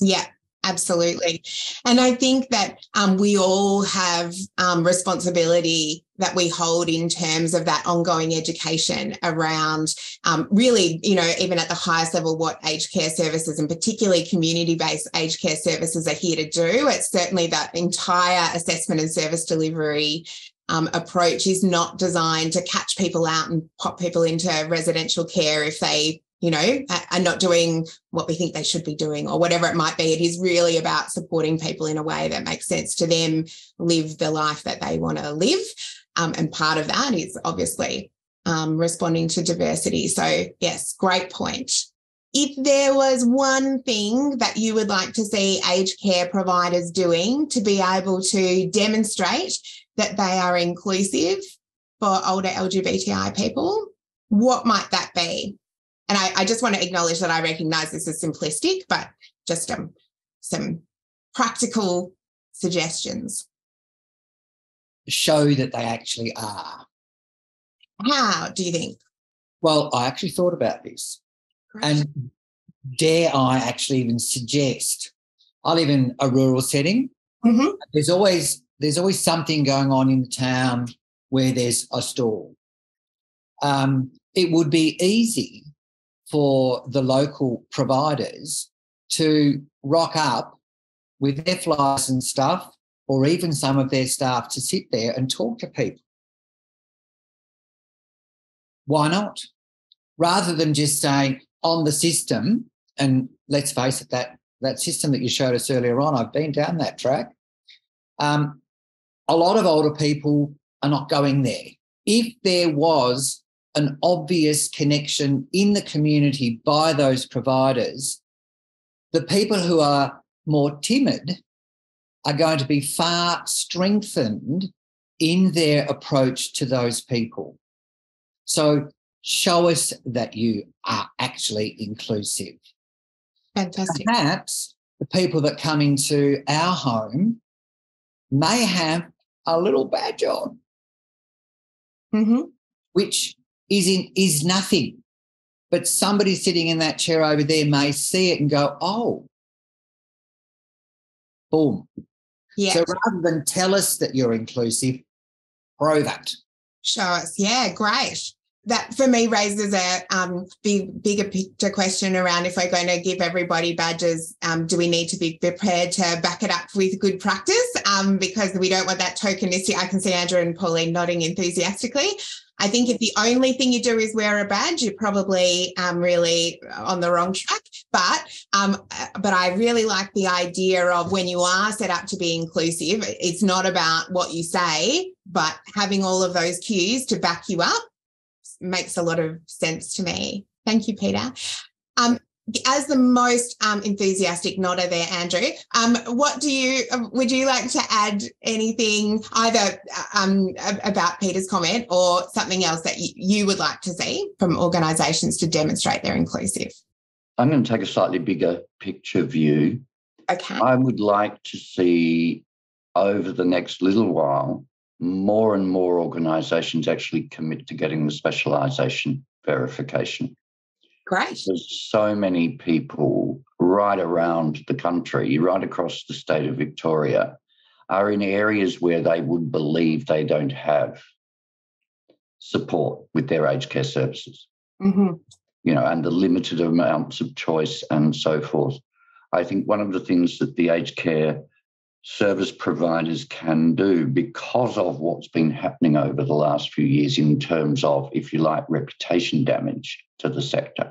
Yeah, absolutely. And I think that um, we all have um, responsibility that we hold in terms of that ongoing education around um, really, you know, even at the highest level, what aged care services and particularly community based aged care services are here to do. It's certainly that entire assessment and service delivery um, approach is not designed to catch people out and pop people into residential care if they you know are not doing what we think they should be doing or whatever it might be. It is really about supporting people in a way that makes sense to them live the life that they want to live. Um, and part of that is obviously um, responding to diversity. So yes great point. If there was one thing that you would like to see aged care providers doing to be able to demonstrate that they are inclusive for older LGBTI people, what might that be? And I, I just want to acknowledge that I recognize this is simplistic, but just um, some practical suggestions. Show that they actually are. How do you think? Well, I actually thought about this. Great. And dare I actually even suggest? I live in a rural setting. Mm-hmm. There's always there's always something going on in the town where there's a stall. Um, it would be easy for the local providers to rock up with their flyers and stuff, or even some of their staff to sit there and talk to people. Why not? Rather than just saying on the system, and let's face it, that that system that you showed us earlier on, I've been down that track. Um, a lot of older people are not going there. If there was an obvious connection in the community by those providers, the people who are more timid are going to be far strengthened in their approach to those people. So show us that you are actually inclusive. Fantastic. Perhaps the people that come into our home may have a little badge on, mm-hmm. which is in, is nothing. But somebody sitting in that chair over there may see it and go, "Oh, boom." Yeah. So rather than tell us that you're inclusive, prove it. Show us. Yeah, great that for me raises a um, big, bigger picture question around if we're going to give everybody badges, um, do we need to be prepared to back it up with good practice? Um, because we don't want that tokenistic. I can see Andrew and Pauline nodding enthusiastically. I think if the only thing you do is wear a badge, you're probably um, really on the wrong track. But um, but I really like the idea of when you are set up to be inclusive, it's not about what you say, but having all of those cues to back you up makes a lot of sense to me. Thank you, Peter. Um, as the most um, enthusiastic nodder there, Andrew, um, what do you would you like to add anything either um, about Peter's comment or something else that you, you would like to see from organisations to demonstrate they're inclusive? I'm going to take a slightly bigger picture view. Okay. I would like to see over the next little while more and more organizations actually commit to getting the specialization verification. Great. There's so many people right around the country, right across the state of Victoria, are in areas where they would believe they don't have support with their aged care services. Mm-hmm. You know, and the limited amounts of choice and so forth. I think one of the things that the aged care service providers can do because of what's been happening over the last few years in terms of, if you like, reputation damage to the sector,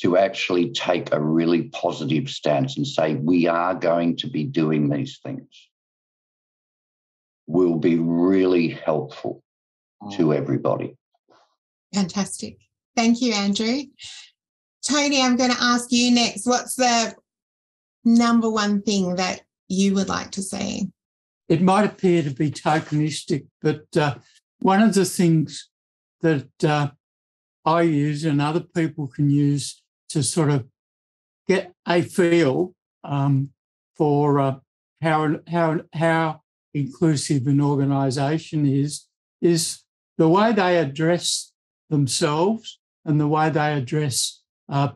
to actually take a really positive stance and say, we are going to be doing these things, will be really helpful mm. to everybody. Fantastic. Thank you, Andrew. Toni, I'm going to ask you next. What's the number one thing that you would like to see? It might appear to be tokenistic, but uh, one of the things that uh, I use and other people can use to sort of get a feel um, for uh, how how how inclusive an organisation is is the way they address themselves and the way they address uh,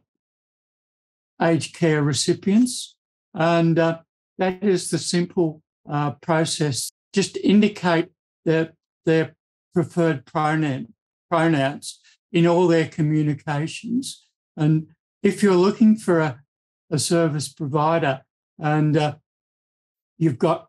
aged care recipients, and uh, that is the simple uh, process. Just indicate their their preferred pronoun pronouns in all their communications, and if you're looking for a, a service provider and uh, you've got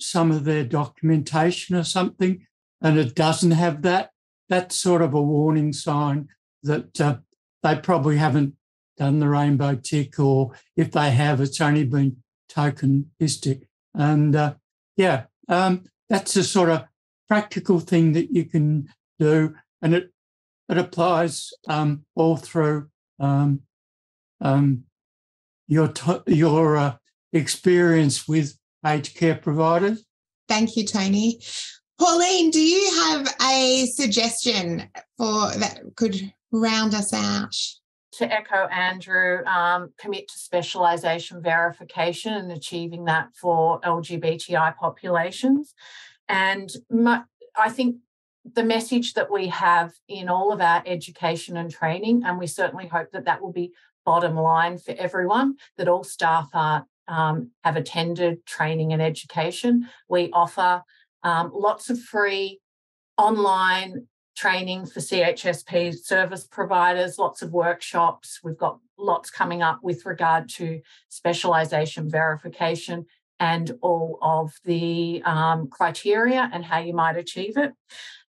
some of their documentation or something and it doesn't have that, that's sort of a warning sign that uh, they probably haven't done the rainbow tick, or if they have, it's only been tokenistic. And uh, yeah, um, that's a sort of practical thing that you can do, and it it applies um, all through um, um, your your uh, experience with aged care providers. Thank you, Toni. Pauline, do you have a suggestion for that could round us out? To echo Andrew, um, commit to specialisation verification and achieving that for LGBTI populations. And my, I think the message that we have in all of our education and training, and we certainly hope that that will be bottom line for everyone, that all staff are um, have attended training and education. We offer um, lots of free online training for CHSP service providers, lots of workshops. We've got lots coming up with regard to specialisation verification and all of the um, criteria and how you might achieve it.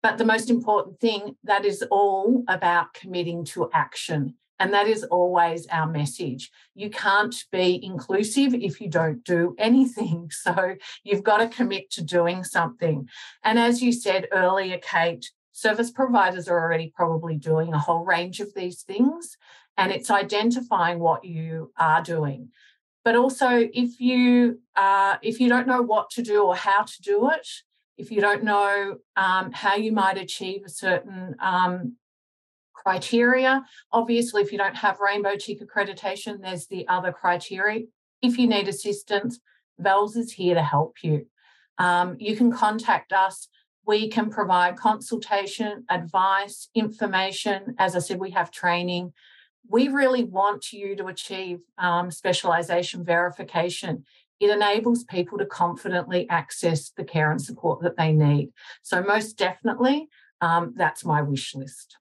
But the most important thing, that is all about committing to action. And that is always our message. You can't be inclusive if you don't do anything. So you've got to commit to doing something. And as you said earlier, Kate, service providers are already probably doing a whole range of these things. And it's identifying what you are doing. But also, if you uh, if you don't know what to do or how to do it, if you don't know um, how you might achieve a certain um, criteria. Obviously, if you don't have Rainbow Tick accreditation, there's the other criteria. If you need assistance, VALS is here to help you. Um, you can contact us. We can provide consultation, advice, information. As I said, we have training. We really want you to achieve um, specialisation verification. It enables people to confidently access the care and support that they need. So, most definitely, um, that's my wish list.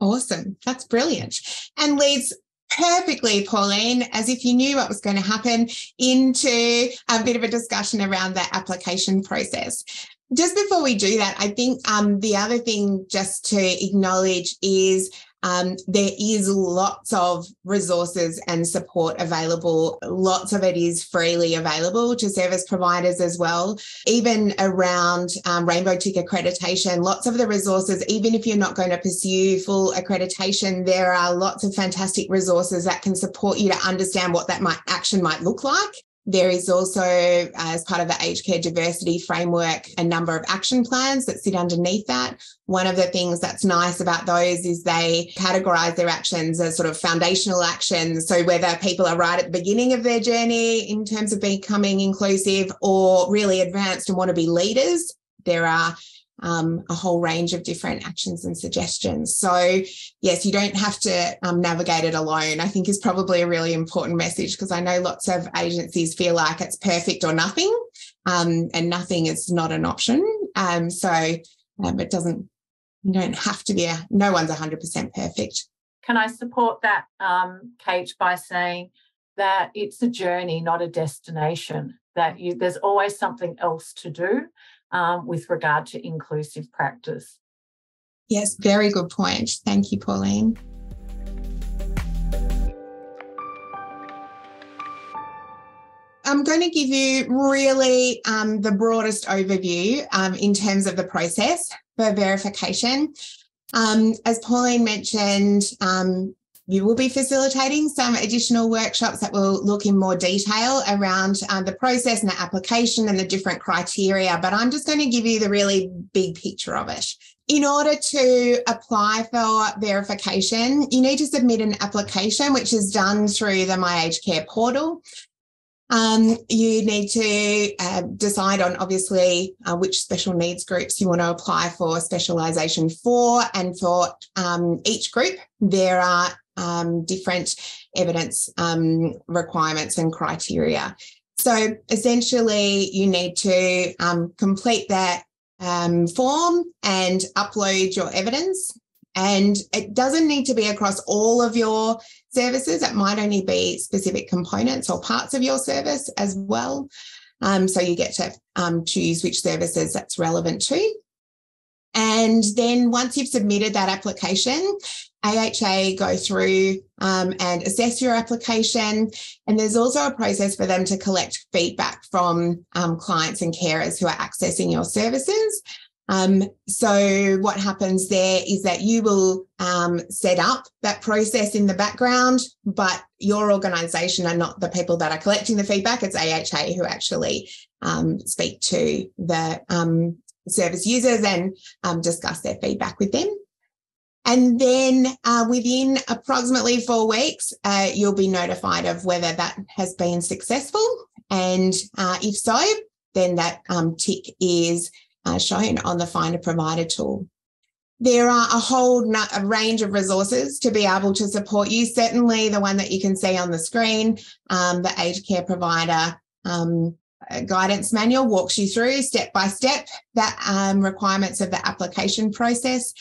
Awesome. That's brilliant. And leads perfectly, Pauline, as if you knew what was going to happen, into a bit of a discussion around the application process. Just before we do that, I think um, the other thing just to acknowledge is um, there is lots of resources and support available. Lots of it is freely available to service providers as well. Even around um, Rainbow Tick accreditation, lots of the resources, even if you're not going to pursue full accreditation, there are lots of fantastic resources that can support you to understand what that might action might look like there is also, as part of the aged care diversity framework, a number of action plans that sit underneath that. One of the things that's nice about those is they categorize their actions as sort of foundational actions. So, whether people are right at the beginning of their journey in terms of becoming inclusive or really advanced and want to be leaders, there are um, a whole range of different actions and suggestions. So, yes, you don't have to um, navigate it alone, I think is probably a really important message because I know lots of agencies feel like it's perfect or nothing, um, and nothing is not an option. Um, so, um, it doesn't, you don't have to be, a, no one's 100% perfect. Can I support that, um, Kate, by saying that it's a journey, not a destination? That you, there's always something else to do um, with regard to inclusive practice. Yes, very good point. Thank you, Pauline. I'm going to give you really um, the broadest overview um, in terms of the process for verification. Um, as Pauline mentioned, um, you will be facilitating some additional workshops that will look in more detail around uh, the process and the application and the different criteria, but I'm just going to give you the really big picture of it. In order to apply for verification, you need to submit an application, which is done through the My Aged Care portal. Um, you need to uh, decide on obviously uh, which special needs groups you want to apply for specialisation for, and for um, each group, there are um, different evidence um, requirements and criteria. So essentially, you need to um, complete that um, form and upload your evidence. And it doesn't need to be across all of your services. It might only be specific components or parts of your service as well. Um, so you get to um, choose which services that's relevant to. And then once you've submitted that application, AHA go through um, and assess your application. And there's also a process for them to collect feedback from um, clients and carers who are accessing your services. Um, so what happens there is that you will um, set up that process in the background, but your organisation are not the people that are collecting the feedback. It's AHA who actually um, speak to the um, service users and discuss their feedback with them. And then uh, within approximately four weeks, uh, you'll be notified of whether that has been successful. And uh, if so, then that um, tick is uh, shown on the Find a Provider tool. There are a whole a range of resources to be able to support you. Certainly, the one that you can see on the screen, um, the aged care provider um, guidance manual walks you through step by step the um, requirements of the application process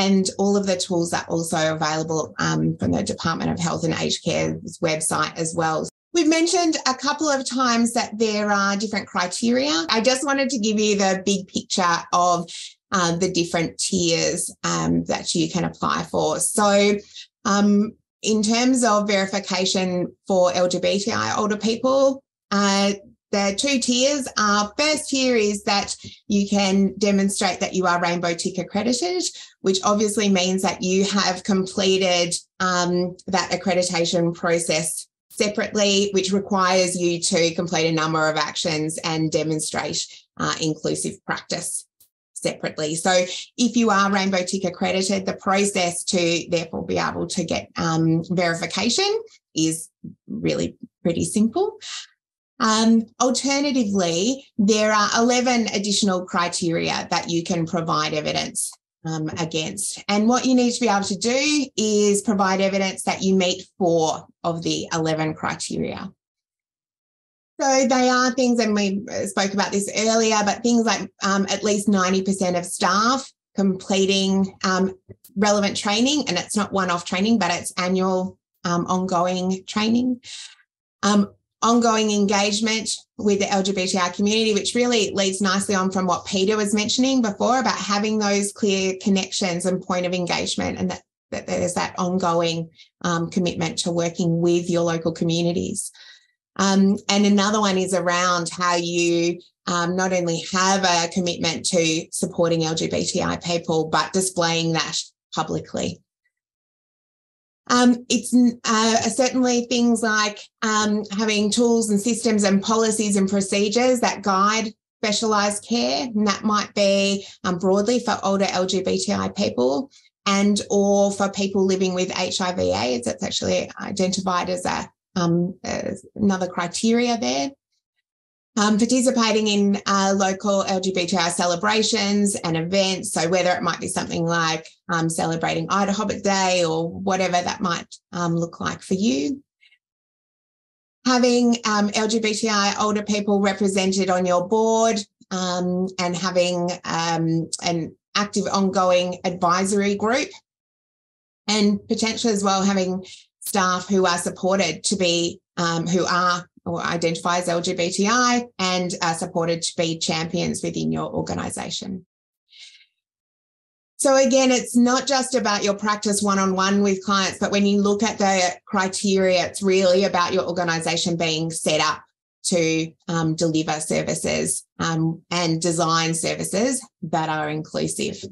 and all of the tools are also available um, from the Department of Health and Aged Care's website as well. We've mentioned a couple of times that there are different criteria. I just wanted to give you the big picture of um, the different tiers um, that you can apply for. So, um, in terms of verification for LGBTI older people, uh, the two tiers are first tier is that you can demonstrate that you are rainbow tick accredited which obviously means that you have completed um, that accreditation process separately, which requires you to complete a number of actions and demonstrate uh, inclusive practice separately. So if you are Rainbow Tick accredited, the process to therefore be able to get um, verification is really pretty simple. Um, alternatively, there are 11 additional criteria that you can provide evidence um, against. And what you need to be able to do is provide evidence that you meet four of the 11 criteria. So they are things, and we spoke about this earlier, but things like um, at least 90% of staff completing um, relevant training, and it's not one off training, but it's annual um, ongoing training. Ongoing engagement with the LGBTI community, which really leads nicely on from what Peter was mentioning before about having those clear connections and point of engagement, and that, that there's that ongoing um, commitment to working with your local communities. Um, and another one is around how you um, not only have a commitment to supporting LGBTI people, but displaying that publicly. Um, it's uh, certainly things like um, having tools and systems and policies and procedures that guide specialised care, and that might be um, broadly for older LGBTI people and or for people living with HIV/AIDS. That's actually identified as a um, as another criteria there um, participating in uh, local LGBTI celebrations and events. So, whether it might be something like um, celebrating IDAHOBIT Day or whatever that might um, look like for you. Having um, LGBTI older people represented on your board um, and having um, an active ongoing advisory group. And potentially as well having staff who are supported to be, who are or identify as LGBTI and are supported to be champions within your organisation. So again, it's not just about your practice one-on-one with clients, but when you look at the criteria, it's really about your organisation being set up to um, deliver services um, and design services that are inclusive.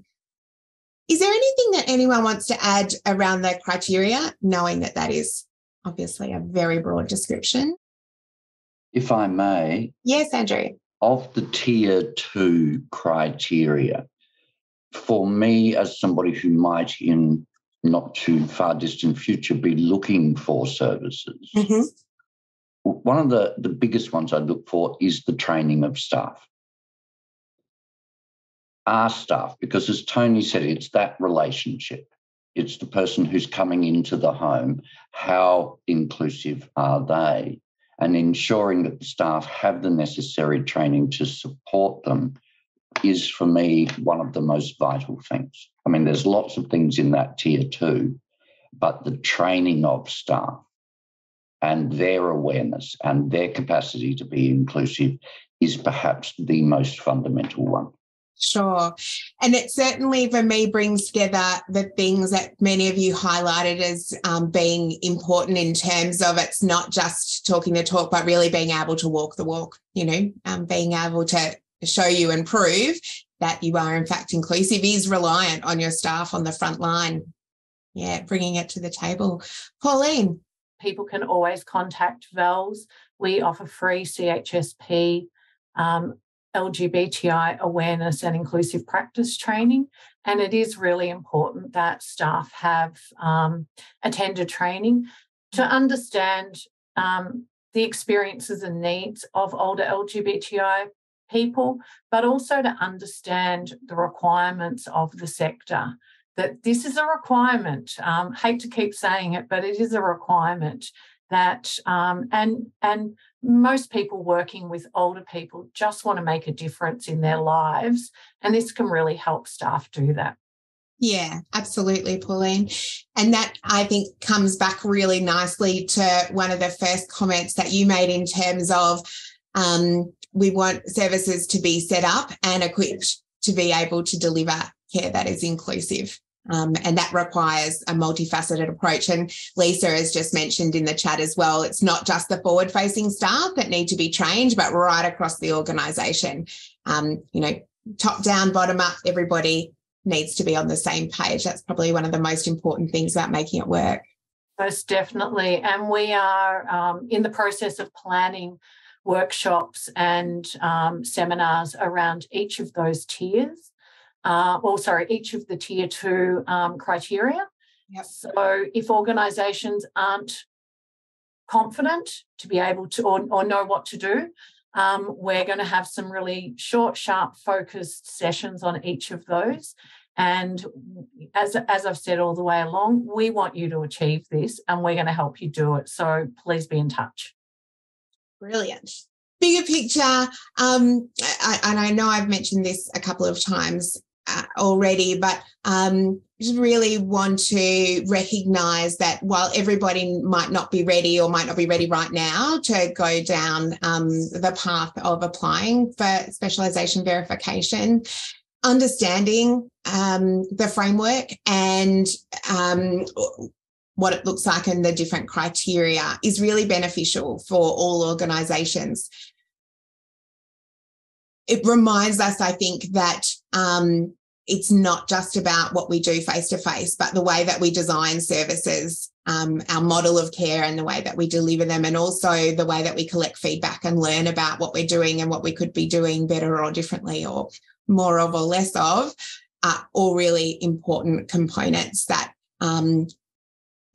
Is there anything that anyone wants to add around the criteria, knowing that that is obviously a very broad description? If I may. Yes, Andrew. Of the tier two criteria, for me, as somebody who might in not too far distant future be looking for services, mm-hmm. one of the, the biggest ones I look for is the training of staff. Our staff, because as Toni said, it's that relationship. It's the person who's coming into the home. How inclusive are they? And ensuring that the staff have the necessary training to support them is for me one of the most vital things. I mean, there's lots of things in that tier two, but the training of staff and their awareness and their capacity to be inclusive is perhaps the most fundamental one. Sure. And it certainly, for me, brings together the things that many of you highlighted as um, being important in terms of it's not just talking the talk, but really being able to walk the walk, you know, um, being able to show you and prove that you are in fact inclusive is reliant on your staff on the front line. Yeah, bringing it to the table. Pauline. People can always contact VALS. We offer free CHSP, um, LGBTI awareness and inclusive practice training. And it is really important that staff have um, attended training to understand um, the experiences and needs of older LGBTI people, but also to understand the requirements of the sector. That this is a requirement. Um, hate to keep saying it, but it is a requirement that um, and and most people working with older people just want to make a difference in their lives, and this can really help staff do that. Yeah, absolutely, Pauline. And that I think comes back really nicely to one of the first comments that you made in terms of um, we want services to be set up and equipped to be able to deliver care that is inclusive. Um, and that requires a multifaceted approach. And Lisa has just mentioned in the chat as well, it's not just the forward facing staff that need to be trained, but right across the organisation. Um, you know, top down, bottom up, everybody needs to be on the same page. That's probably one of the most important things about making it work. Most definitely. And we are um, in the process of planning workshops and um, seminars around each of those tiers. Uh, well, sorry, each of the tier two um, criteria. Yep. So if organisations aren't confident to be able to or, or know what to do, um, we're going to have some really short, sharp, focused sessions on each of those. And as, as I've said all the way along, we want you to achieve this and we're going to help you do it. So please be in touch. Brilliant. Bigger picture, um, I, and I know I've mentioned this a couple of times uh, already, but um, just really want to recognize that while everybody might not be ready or might not be ready right now to go down um, the path of applying for specialization verification, understanding um, the framework and um, what it looks like and the different criteria is really beneficial for all organizations. It reminds us, I think, that um, it's not just about what we do face to face, but the way that we design services, um, our model of care, and the way that we deliver them, and also the way that we collect feedback and learn about what we're doing and what we could be doing better or differently or more of or less of, are all really important components that um,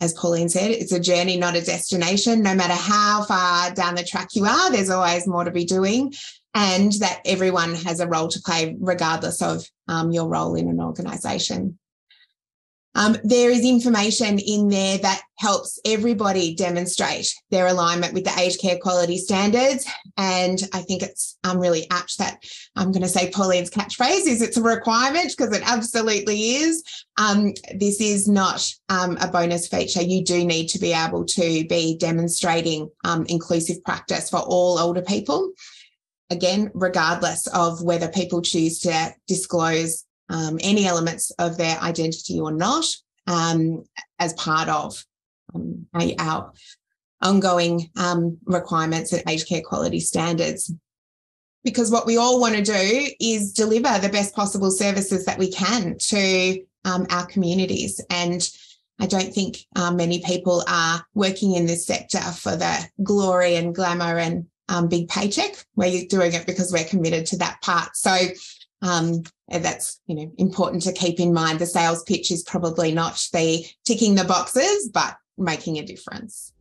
as Pauline said, it's a journey, not a destination. No matter how far down the track you are, there's always more to be doing. And that everyone has a role to play, regardless of um, your role in an organisation. Um, there is information in there that helps everybody demonstrate their alignment with the aged care quality standards. And I think it's um, really apt that I'm going to say Pauline's catchphrase is it's a requirement because it absolutely is. Um, this is not um, a bonus feature. You do need to be able to be demonstrating um, inclusive practice for all older people. Again, regardless of whether people choose to disclose um, any elements of their identity or not um, as part of um, our ongoing um, requirements and aged care quality standards. Because what we all want to do is deliver the best possible services that we can to um, our communities. And I don't think um, many people are working in this sector for the glory and glamour and um, big paycheck. We're doing it because we're committed to that part. So um, that's you know important to keep in mind. The sales pitch is probably not the ticking the boxes, but making a difference.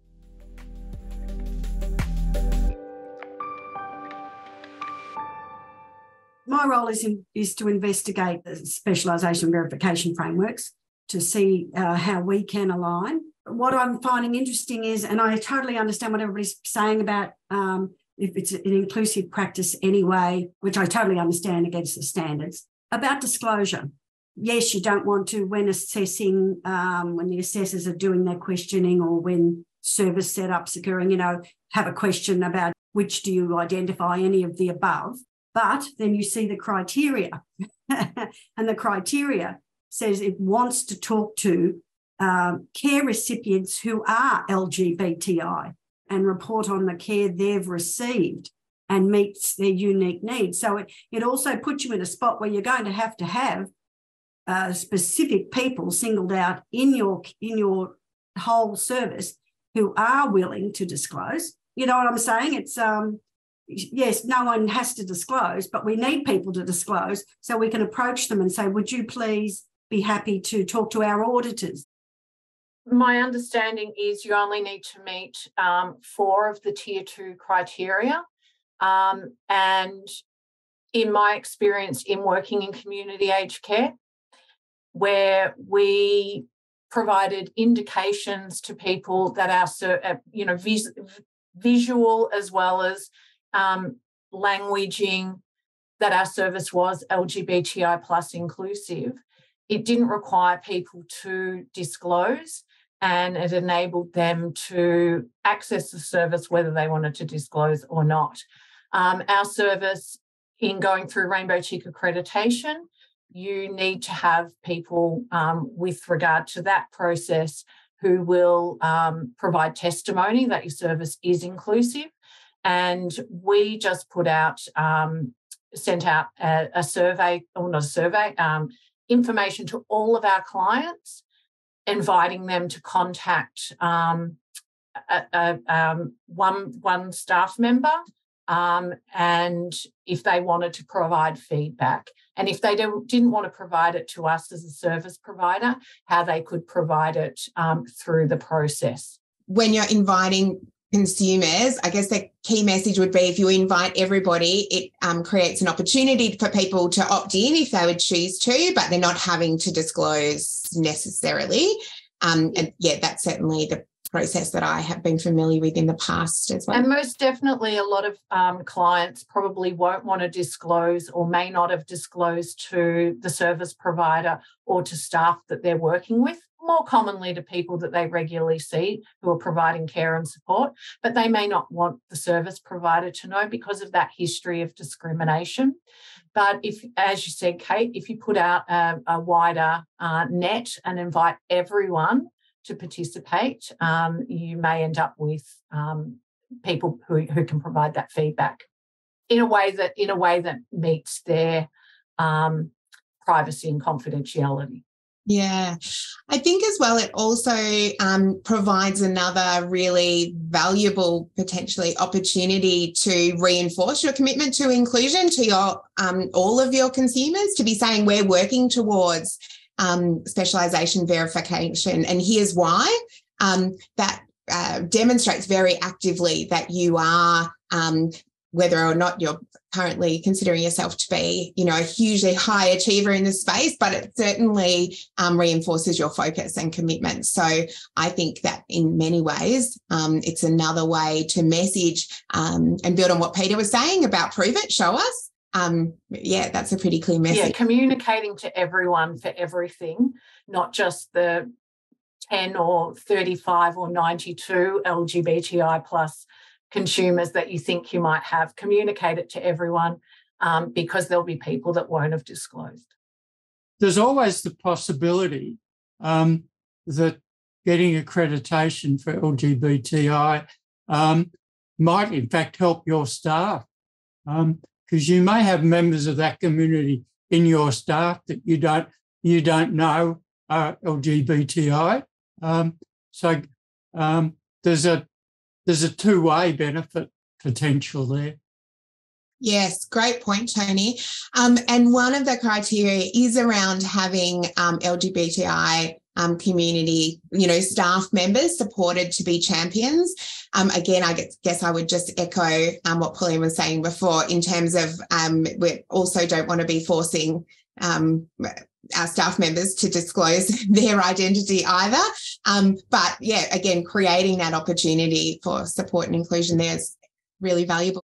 My role is in, is to investigate the specialisation verification frameworks to see uh, how we can align. What I'm finding interesting is, and I totally understand what everybody's saying about um, if it's an inclusive practice anyway, which I totally understand against the standards, about disclosure. Yes, you don't want to, when assessing, um, when the assessors are doing their questioning or when service setups occurring, you know, have a question about which do you identify any of the above. But then you see the criteria, and the criteria says it wants to talk to um, care recipients who are LGBTI and report on the care they've received and meets their unique needs. So it, it also puts you in a spot where you're going to have to have uh, specific people singled out in your in your whole service who are willing to disclose. You know what I'm saying? It's um yes, no one has to disclose, but we need people to disclose so we can approach them and say, would you please be happy to talk to our auditors? My understanding is you only need to meet um, four of the tier two criteria. Um, and in my experience in working in community aged care, where we provided indications to people that our, uh, you know, vis- visual as well as um, languaging that our service was LGBTI plus inclusive. It didn't require people to disclose and it enabled them to access the service whether they wanted to disclose or not. Um, our service, in going through Rainbow Tick accreditation, you need to have people um, with regard to that process who will um, provide testimony that your service is inclusive. And we just put out, um, sent out a, a, survey, or not a survey, um, information to all of our clients inviting them to contact um, a, a, um, one one staff member, um, and if they wanted to provide feedback, and if they didn't want to provide it to us as a service provider, how they could provide it um, through the process. When you're inviting consumers, I guess the key message would be if you invite everybody, it um, creates an opportunity for people to opt in if they would choose to, but they're not having to disclose necessarily. Um, and yeah, that's certainly the process that I have been familiar with in the past as well. And most definitely, a lot of um, clients probably won't want to disclose or may not have disclosed to the service provider or to staff that they're working with more commonly to people that they regularly see who are providing care and support, but they may not want the service provider to know because of that history of discrimination. But if, as you said, Kate, if you put out a, a wider uh, net and invite everyone to participate, um, you may end up with um, people who, who can provide that feedback in a way that in a way that meets their um, privacy and confidentiality. Yeah, I think as well, it also um, provides another really valuable, potentially opportunity to reinforce your commitment to inclusion to your um, all of your consumers to be saying we're working towards um, specialization verification, and here's why. Um, that uh, demonstrates very actively that you are um, whether or not you're currently considering yourself to be, you know, a hugely high achiever in the space, but it certainly um, reinforces your focus and commitment. So I think that in many ways, um, it's another way to message um, and build on what Peter was saying about prove it, show us. Um, yeah, that's a pretty clear message. Yeah, communicating to everyone for everything, not just the 10 or 35 or 92 LGBTI plus consumers that you think you might have. Communicate it to everyone um, because there'll be people that won't have disclosed. There's always the possibility um, that getting accreditation for LGBTI um, might in fact help your staff because um, you may have members of that community in your staff that you don't you don't know are LGBTI. Um, so um, there's a there's a two way benefit potential there. Yes, great point, Toni. Um, and one of the criteria is around having um, LGBTI um, community, you know, staff members supported to be champions. Um, again, I guess I would just echo um, what Pauline was saying before in terms of um, we also don't want to be forcing um, our staff members to disclose their identity either. Um, but yeah, again, creating that opportunity for support and inclusion there is really valuable.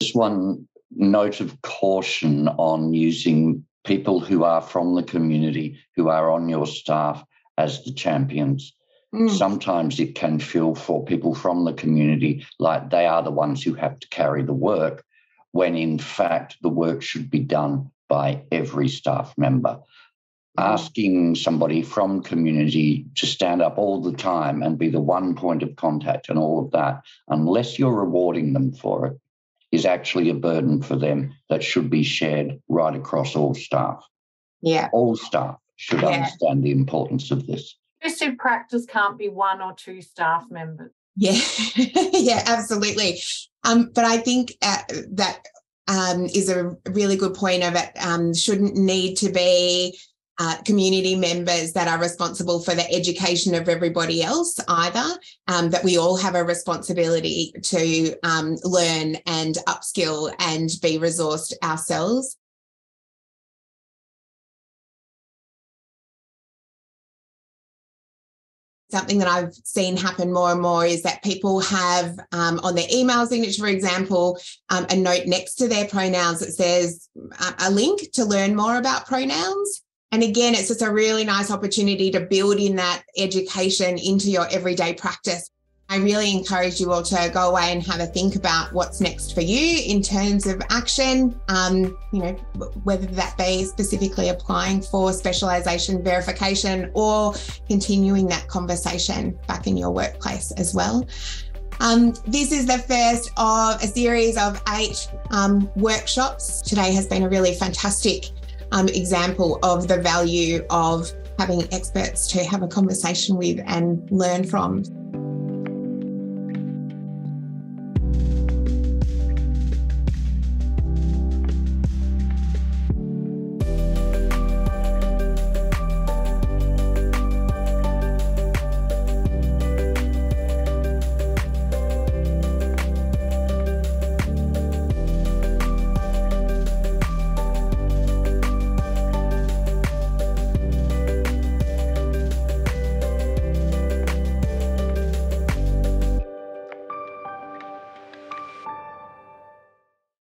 Just one note of caution on using people who are from the community who are on your staff as the champions. Mm. Sometimes it can feel for people from the community like they are the ones who have to carry the work, when in fact the work should be done by every staff member. Mm. Asking somebody from community to stand up all the time and be the one point of contact and all of that, unless you're rewarding them for it, is actually a burden for them that should be shared right across all staff. Yeah. All staff should yeah. understand the importance of this. Inclusive practice can't be one or two staff members. Yeah, yeah, absolutely. Um, but I think uh, that um, is a really good point of it. Um, shouldn't need to be uh, community members that are responsible for the education of everybody else either, um, that we all have a responsibility to um, learn and upskill and be resourced ourselves. Something that I've seen happen more and more is that people have um, on their email signature, for example, um, a note next to their pronouns that says uh, a link to learn more about pronouns. And again, it's just a really nice opportunity to build in that education into your everyday practice. I really encourage you all to go away and have a think about what's next for you in terms of action. Um, you know, whether that be specifically applying for specialisation verification or continuing that conversation back in your workplace as well. Um, this is the first of a series of eight um, workshops. Today has been a really fantastic um, example of the value of having experts to have a conversation with and learn from.